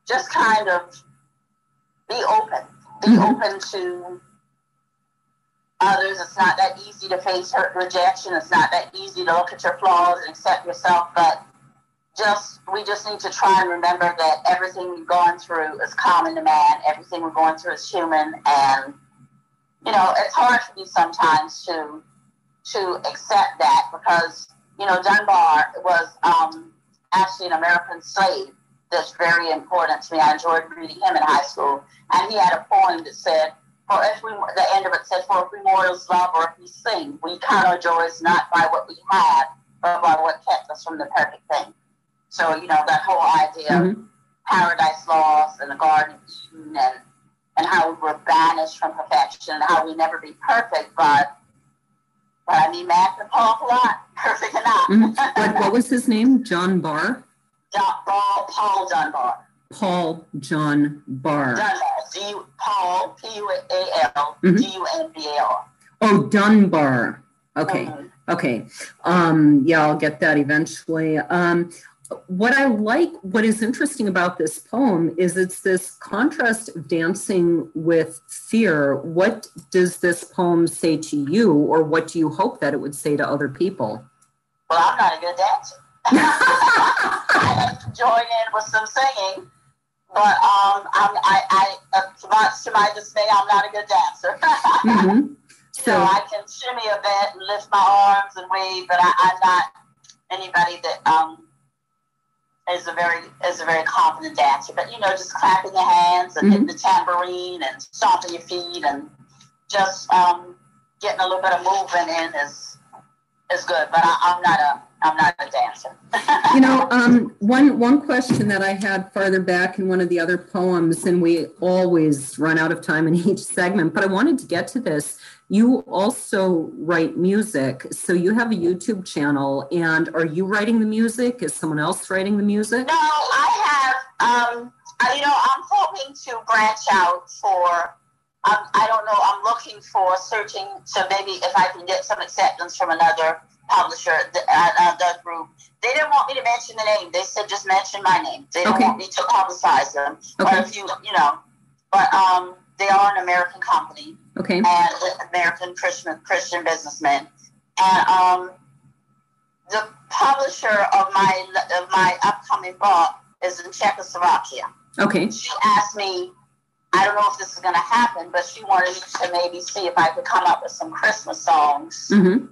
Speaker 6: just kind of be open. Be
Speaker 4: Mhm.
Speaker 6: open to others. It's not that easy to face hurt rejection. It's not that easy to look at your flaws and accept yourself, but just we just need to try and remember that everything we've gone through is common to man. Everything we're going through is human, and you know it's hard for me sometimes to to accept that because you know Dunbar was um, actually an American slave. That's very important to me. I enjoyed reading him in high school, and he had a poem that said, "For if we," the end of it says, "For if we mortals love or if we sing, we count our joys not by what we have, but by what kept us from the perfect thing." So you know that whole idea of
Speaker 4: Mhm.
Speaker 6: paradise lost and the Garden of Eden and and how we were banished from perfection and how we never be perfect, but but I mean Matt and Paul a lot, perfect or not.
Speaker 4: Mhm. What, what was his name? John Barr?
Speaker 6: John, Paul, Paul Dunbar.
Speaker 4: Paul John Barr.
Speaker 6: Dunbar. D Paul P U A L. D U N B A R.
Speaker 4: Oh, Dunbar. Okay.
Speaker 6: Mhm.
Speaker 4: Okay. Um, yeah, I'll get that eventually. Um, what I like, what is interesting about this poem is it's this contrast of dancing with fear. What does this poem say to you, or what do you hope that it would say to other people?
Speaker 6: Well, I'm not a good dancer. I like to join in with some singing, but um, I'm, I, I uh, to, my, to my dismay, I'm not a good dancer.
Speaker 4: Mhm.
Speaker 6: So
Speaker 4: So,
Speaker 6: I can shimmy a bit and lift my arms and wave, but I, I'm not anybody that um is a very is a very confident dancer. But you know, just clapping your hands and hitting the tambourine and stomping your feet and just um getting a little bit of movement in is is good. But I, I'm not a I'm not a dancer.
Speaker 4: you know, um, one one question that I had farther back in one of the other poems, and we always run out of time in each segment, but I wanted to get to this. You also write music, so you have a YouTube channel, and are you writing the music? Is someone else writing the music?
Speaker 6: No, I have. Um, I, you know, I'm hoping to branch out for. Um, I don't know. I'm looking for searching to maybe if I can get some acceptance from another publisher, th- uh, another group. They didn't want me to mention the name. They said just mention my name. They don't
Speaker 4: Okay.
Speaker 6: want me to publicize them.
Speaker 4: Okay.
Speaker 6: But if you, you know, but um, they are an American company
Speaker 4: Okay.
Speaker 6: and American Christian Christian businessman. And um, the publisher of my of my upcoming book is in Czechoslovakia.
Speaker 4: Okay.
Speaker 6: She asked me, I don't know if this is going to happen, but she wanted me to maybe see if I could come up with some Christmas songs.
Speaker 4: Mm-hmm.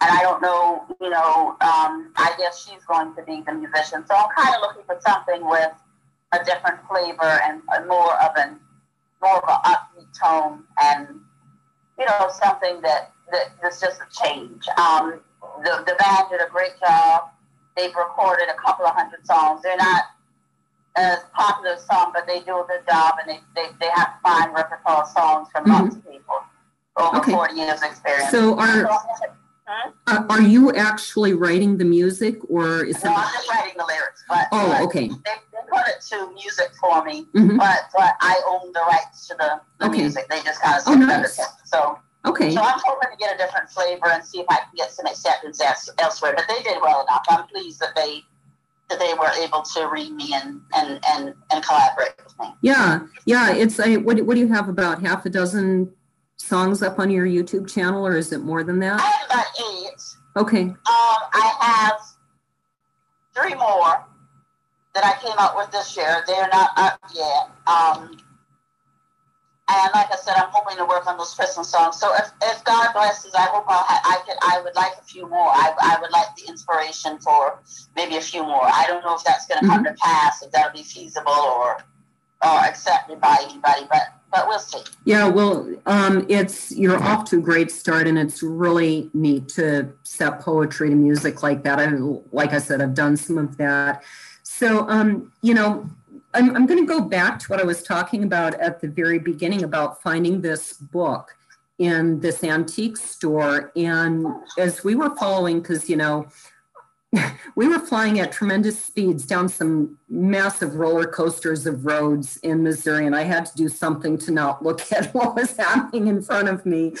Speaker 6: And I don't know, you know, um, I guess she's going to be the musician. So I'm kind of looking for something with a different flavor and a more of an more of an upbeat tone and you know something that that that's just a change. Um, the the band did a great job. They've recorded a couple of hundred songs. They're not as popular song, but they do a good job, and they they, they have fine repertoire songs from lots of people over
Speaker 4: Okay.
Speaker 6: 40 years experience.
Speaker 4: So are
Speaker 6: Hmm?
Speaker 4: are are you actually writing the music, or is
Speaker 6: No,
Speaker 4: it?
Speaker 6: I'm just writing the lyrics, but
Speaker 4: Oh,
Speaker 6: but
Speaker 4: okay.
Speaker 6: they, they put it to music for me,
Speaker 4: Mhm.
Speaker 6: but but I own the rights to the, the
Speaker 4: Okay.
Speaker 6: music. They just kind of
Speaker 4: Oh, nice.
Speaker 6: it. So
Speaker 4: Okay.
Speaker 6: so I'm hoping to get a different flavor and see if I can get some acceptance else, elsewhere. But they did well enough. I'm pleased that they that they were able to read me and and and, and collaborate with me.
Speaker 4: Yeah, yeah. It's a what? What do you have? About half a dozen songs up on your YouTube channel, or is it more than that?
Speaker 6: I have about eight.
Speaker 4: Okay.
Speaker 6: Um, I have three more that I came up with this year. They're not up yet. Um, and like I said, I'm hoping to work on those Christmas songs. So if, if God blesses, I hope I'll ha- I could I would like a few more. I, I would like the inspiration for maybe a few more. I don't know if that's going to come to pass, if that'll be feasible or or accepted by anybody, but but we'll see.
Speaker 4: Yeah, well, um, it's you're off to a great start, and it's really neat to set poetry to music like that. I, like I said, I've done some of that. So, um, you know, I'm, I'm going to go back to what I was talking about at the very beginning about finding this book in this antique store. And as we were following, because, you know, we were flying at tremendous speeds down some massive roller coasters of roads in Missouri, and I had to do something to not look at what was happening in front of me.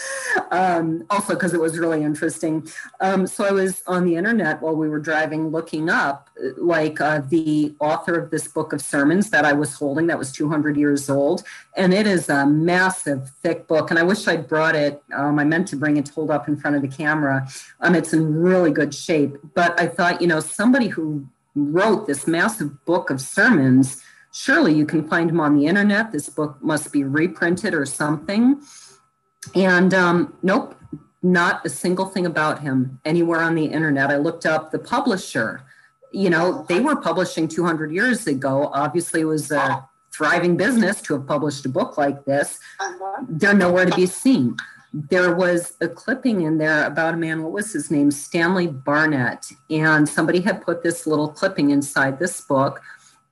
Speaker 4: Um, also, because it was really interesting. Um, so I was on the internet while we were driving, looking up like uh, the author of this book of sermons that I was holding, that was 200 years old, and it is a massive, thick book. And I wish I'd brought it. Um, I meant to bring it to hold up in front of the camera. Um, it's in really good shape, but I thought, you know, somebody who wrote this massive book of sermons, surely you can find him on the internet. This book must be reprinted or something. And um, nope, not a single thing about him anywhere on the internet. I looked up the publisher. You know, they were publishing 200 years ago. Obviously, it was a thriving business to have published a book like this.
Speaker 6: Uh-huh.
Speaker 4: They're nowhere to be seen. There was a clipping in there about a man, what was his name? Stanley Barnett. And somebody had put this little clipping inside this book.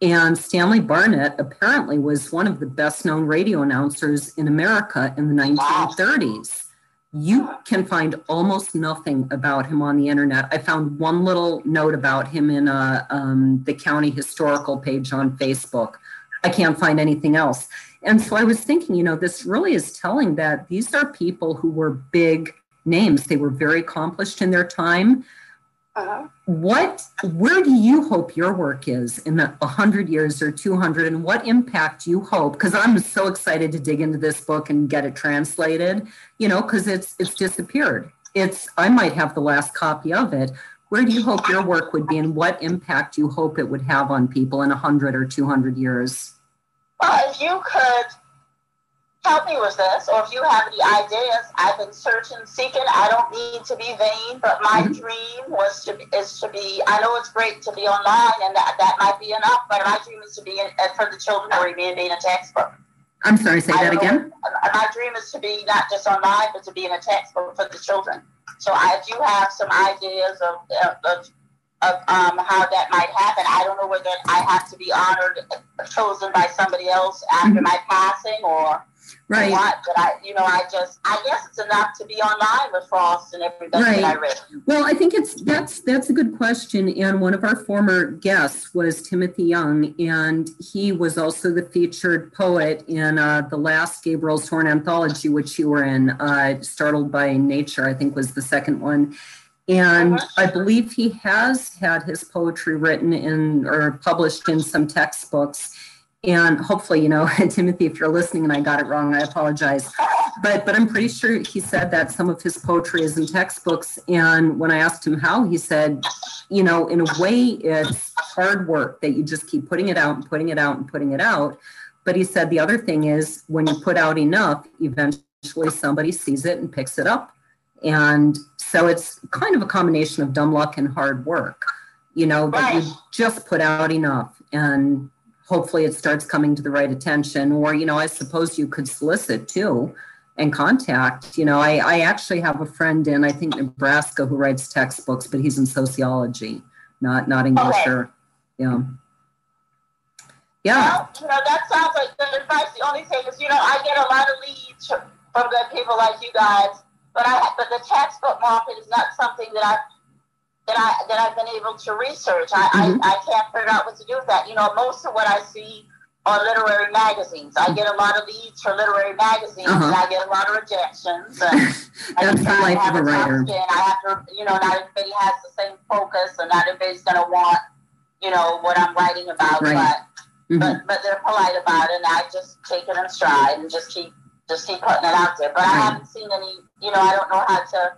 Speaker 4: And Stanley Barnett apparently was one of the best known radio announcers in America in the 1930s. You can find almost nothing about him on the internet. I found one little note about him in uh, um, the county historical page on Facebook. I can't find anything else. And so I was thinking, you know, this really is telling that these are people who were big names. They were very accomplished in their time.
Speaker 6: Uh-huh.
Speaker 4: What, where do you hope your work is in the 100 years or 200, and what impact do you hope? Because I'm so excited to dig into this book and get it translated, you know, because it's it's disappeared. It's I might have the last copy of it. Where do you hope your work would be, and what impact do you hope it would have on people in 100 or 200 years?
Speaker 6: Well, if you could help me with this, or if you have any ideas, I've been searching, seeking. I don't need to be vain, but my
Speaker 4: Mhm.
Speaker 6: dream was to is to be. I know it's great to be online, and that, that might be enough. But my dream is to be in, uh, for the children or even being a textbook.
Speaker 4: I'm sorry, say
Speaker 6: I
Speaker 4: that
Speaker 6: know-
Speaker 4: again.
Speaker 6: uh, My dream is to be not just online, but to be in a textbook for the children. So I, if you have some ideas of, of, of, um, how that might happen, I don't know whether I have to be honored, chosen by somebody else after
Speaker 4: Mhm.
Speaker 6: my passing or
Speaker 4: Right.
Speaker 6: what. But I, you know, I just, I guess it's enough to be online with Frost and everybody
Speaker 4: Right.
Speaker 6: that I read.
Speaker 4: Well, I think it's that's that's a good question. And one of our former guests was Timothy Young, and he was also the featured poet in uh, the last Gabriel's Horn anthology, which you were in. Uh, Startled by Nature, I think, was the second one. And
Speaker 6: Uh-huh.
Speaker 4: I believe he has had his poetry written in or published in some textbooks. And hopefully, you know, Timothy, if you're listening and I got it wrong, I apologize but but I'm pretty sure he said that some of his poetry is in textbooks. And when I asked him how, he said, you know, in a way, it's hard work that you just keep putting it out and putting it out and putting it out. But he said the other thing is when you put out enough, eventually somebody sees it and picks it up. And so it's kind of a combination of dumb luck and hard work, you know, that you just put out enough and hopefully it starts coming to the right attention. Or, you know, I suppose you could solicit too and contact. You know, I, I actually have a friend in, I think, Nebraska who writes textbooks, but he's in sociology, not not English
Speaker 6: Okay.
Speaker 4: or, yeah. Yeah,
Speaker 6: Well, you know, that sounds like good advice. The only thing is, you know, I get a lot of leads from good people like you guys, but I but the textbook market is not something that I that I that I've been able to research. I,
Speaker 4: Mhm.
Speaker 6: I, I can't figure out what to do with that. You know, most of what I see are literary magazines. I get a lot of leads for literary magazines,
Speaker 4: Uh-huh.
Speaker 6: and I get a lot of rejections. And I
Speaker 4: that's the life
Speaker 6: have
Speaker 4: of a writer.
Speaker 6: skin. I have to, you know, not everybody has the same focus, and not everybody's going to want, you know, what I'm writing about.
Speaker 4: Right.
Speaker 6: But
Speaker 4: Mhm.
Speaker 6: but but they're polite about it, and I just take it in stride and just keep just keep putting it out there. But I haven't seen any. You know, I don't know how to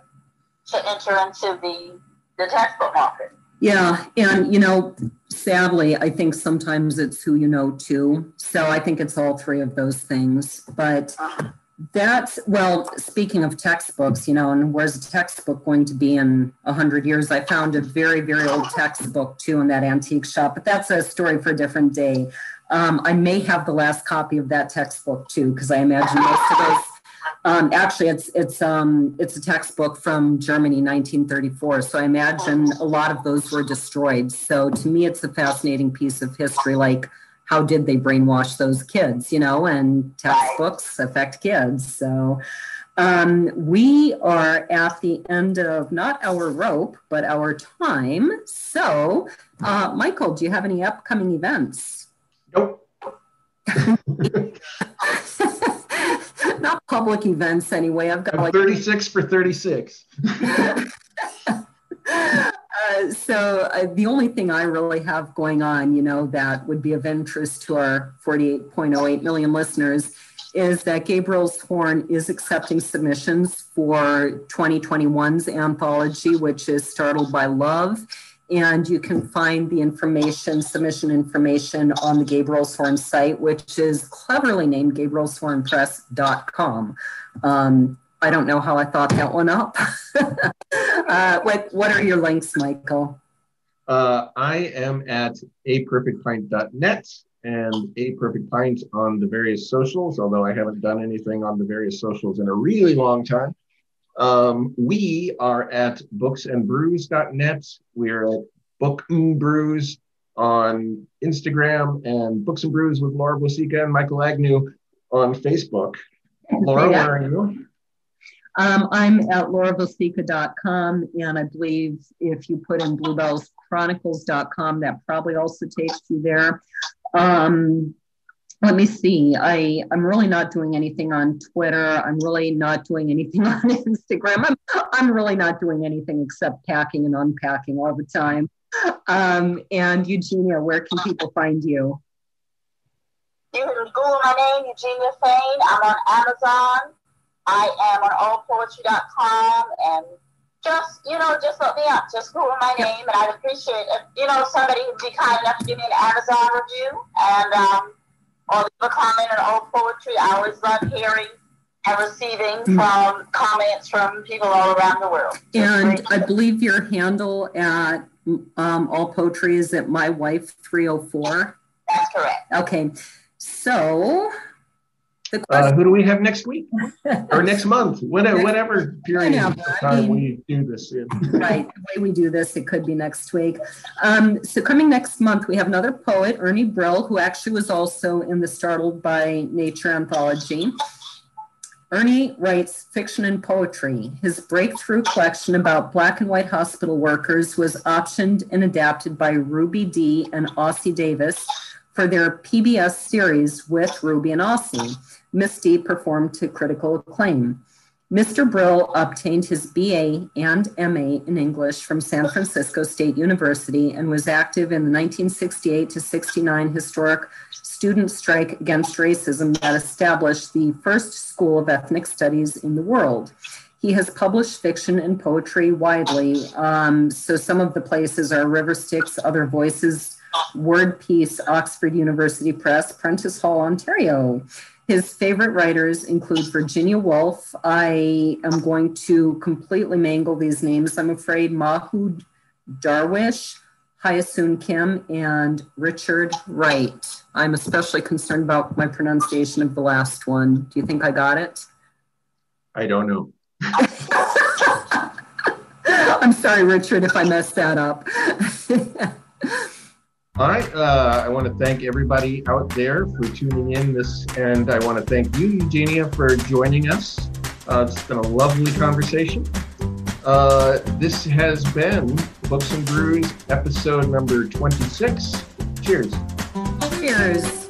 Speaker 6: to enter into the the textbook market.
Speaker 4: Yeah, and you know, sadly, I think sometimes it's who you know too. So I think it's all three of those things. But that's well, speaking of textbooks, you know, and where's a textbook going to be in a hundred years? I found a very, very old textbook too in that antique shop, but that's a story for a different day. Um, I may have the last copy of that textbook too, because I imagine most of those. Um, actually, it's it's um, it's a textbook from Germany, 1934. So I imagine a lot of those were destroyed. So to me, it's a fascinating piece of history. Like, how did they brainwash those kids? You know, and textbooks affect kids. So um, we are at the end of not our rope, but our time. So, uh, Michael, do you have any upcoming events?
Speaker 3: Nope.
Speaker 4: Not public events anyway. I've got
Speaker 3: I'm
Speaker 4: like
Speaker 3: 36 for 36.
Speaker 4: Uh, so uh, the only thing I really have going on, you know, that would be of interest to our 48.08 million listeners is that Gabriel's Horn is accepting submissions for 2021's anthology, which is Startled by Love. And you can find the information, submission information on the Gabriel's Horn site, which is cleverly named gabrielshornpress.com. Um, I don't know how I thought that one up. uh, what, what are your links, Michael?
Speaker 3: Uh, I am at aperfectpint.net and aperfectpint on the various socials, although I haven't done anything on the various socials in a really long time. Um, we are at booksandbrews.net. We're at Book and Brews on Instagram and Books and Brews with Laura Vosika and Michael Agnew on Facebook. Laura,
Speaker 4: Yeah.
Speaker 3: where are you?
Speaker 4: Um, I'm at lauravosika.com, and I believe if you put in bluebellschronicles.com, that probably also takes you there. Um, let me see. I, I'm really not doing anything on Twitter. I'm really not doing anything on Instagram. I'm, I'm really not doing anything except packing and unpacking all the time. Um, and Eugenia, where can people find you?
Speaker 6: You can Google my name, Eugenia Fain. I'm on Amazon. I am on allpoetry.com and just, you know, just look me up. Just Google my name and I'd appreciate if, you know, somebody would be kind enough to give me an Amazon review and um, or leave a comment on All Poetry. I always love hearing and receiving from comments from people all around the world.
Speaker 4: And. I believe your handle at um, All Poetry is at My Wife 304.
Speaker 6: That's correct.
Speaker 4: Okay, so
Speaker 3: Uh, who do we have next week or next month? Whatever, whatever period of
Speaker 4: Whenever. I mean-
Speaker 3: we do this in.
Speaker 4: right, the way we do this, it could be next week. Um, so coming next month, we have another poet, Ernie Brill, who actually was also in the Startled by Nature anthology. Ernie writes fiction and poetry. His breakthrough collection about black and white hospital workers was optioned and adapted by Ruby Dee and Ossie Davis for their PBS series with Ruby and Ossie. Miss Dee performed to critical acclaim. Mr. Brill obtained his BA and MA in English from San Francisco State University and was active in the 1968 to 69 historic student strike against racism that established the first school of ethnic studies in the world. He has published fiction and poetry widely. Um, so some of the places are River Styx, Other Voices, Word Peace, Oxford University Press, Prentice Hall, Ontario. His favorite writers include Virginia Woolf. I am going to completely mangle these names, I'm afraid. Mahmoud Darwish, Hyasun Kim, and Richard Wright. I'm especially concerned about my pronunciation of the last one. Do you think I got it?
Speaker 3: I don't know.
Speaker 4: I'm sorry, Richard, if I messed that up.
Speaker 3: All right. Uh, I want to thank everybody out there for tuning in this, and I want to thank you, Eugenia, for joining us. Uh, it's been a lovely conversation. Uh, this has been Books and Brews, episode number 26. Cheers.
Speaker 4: Cheers.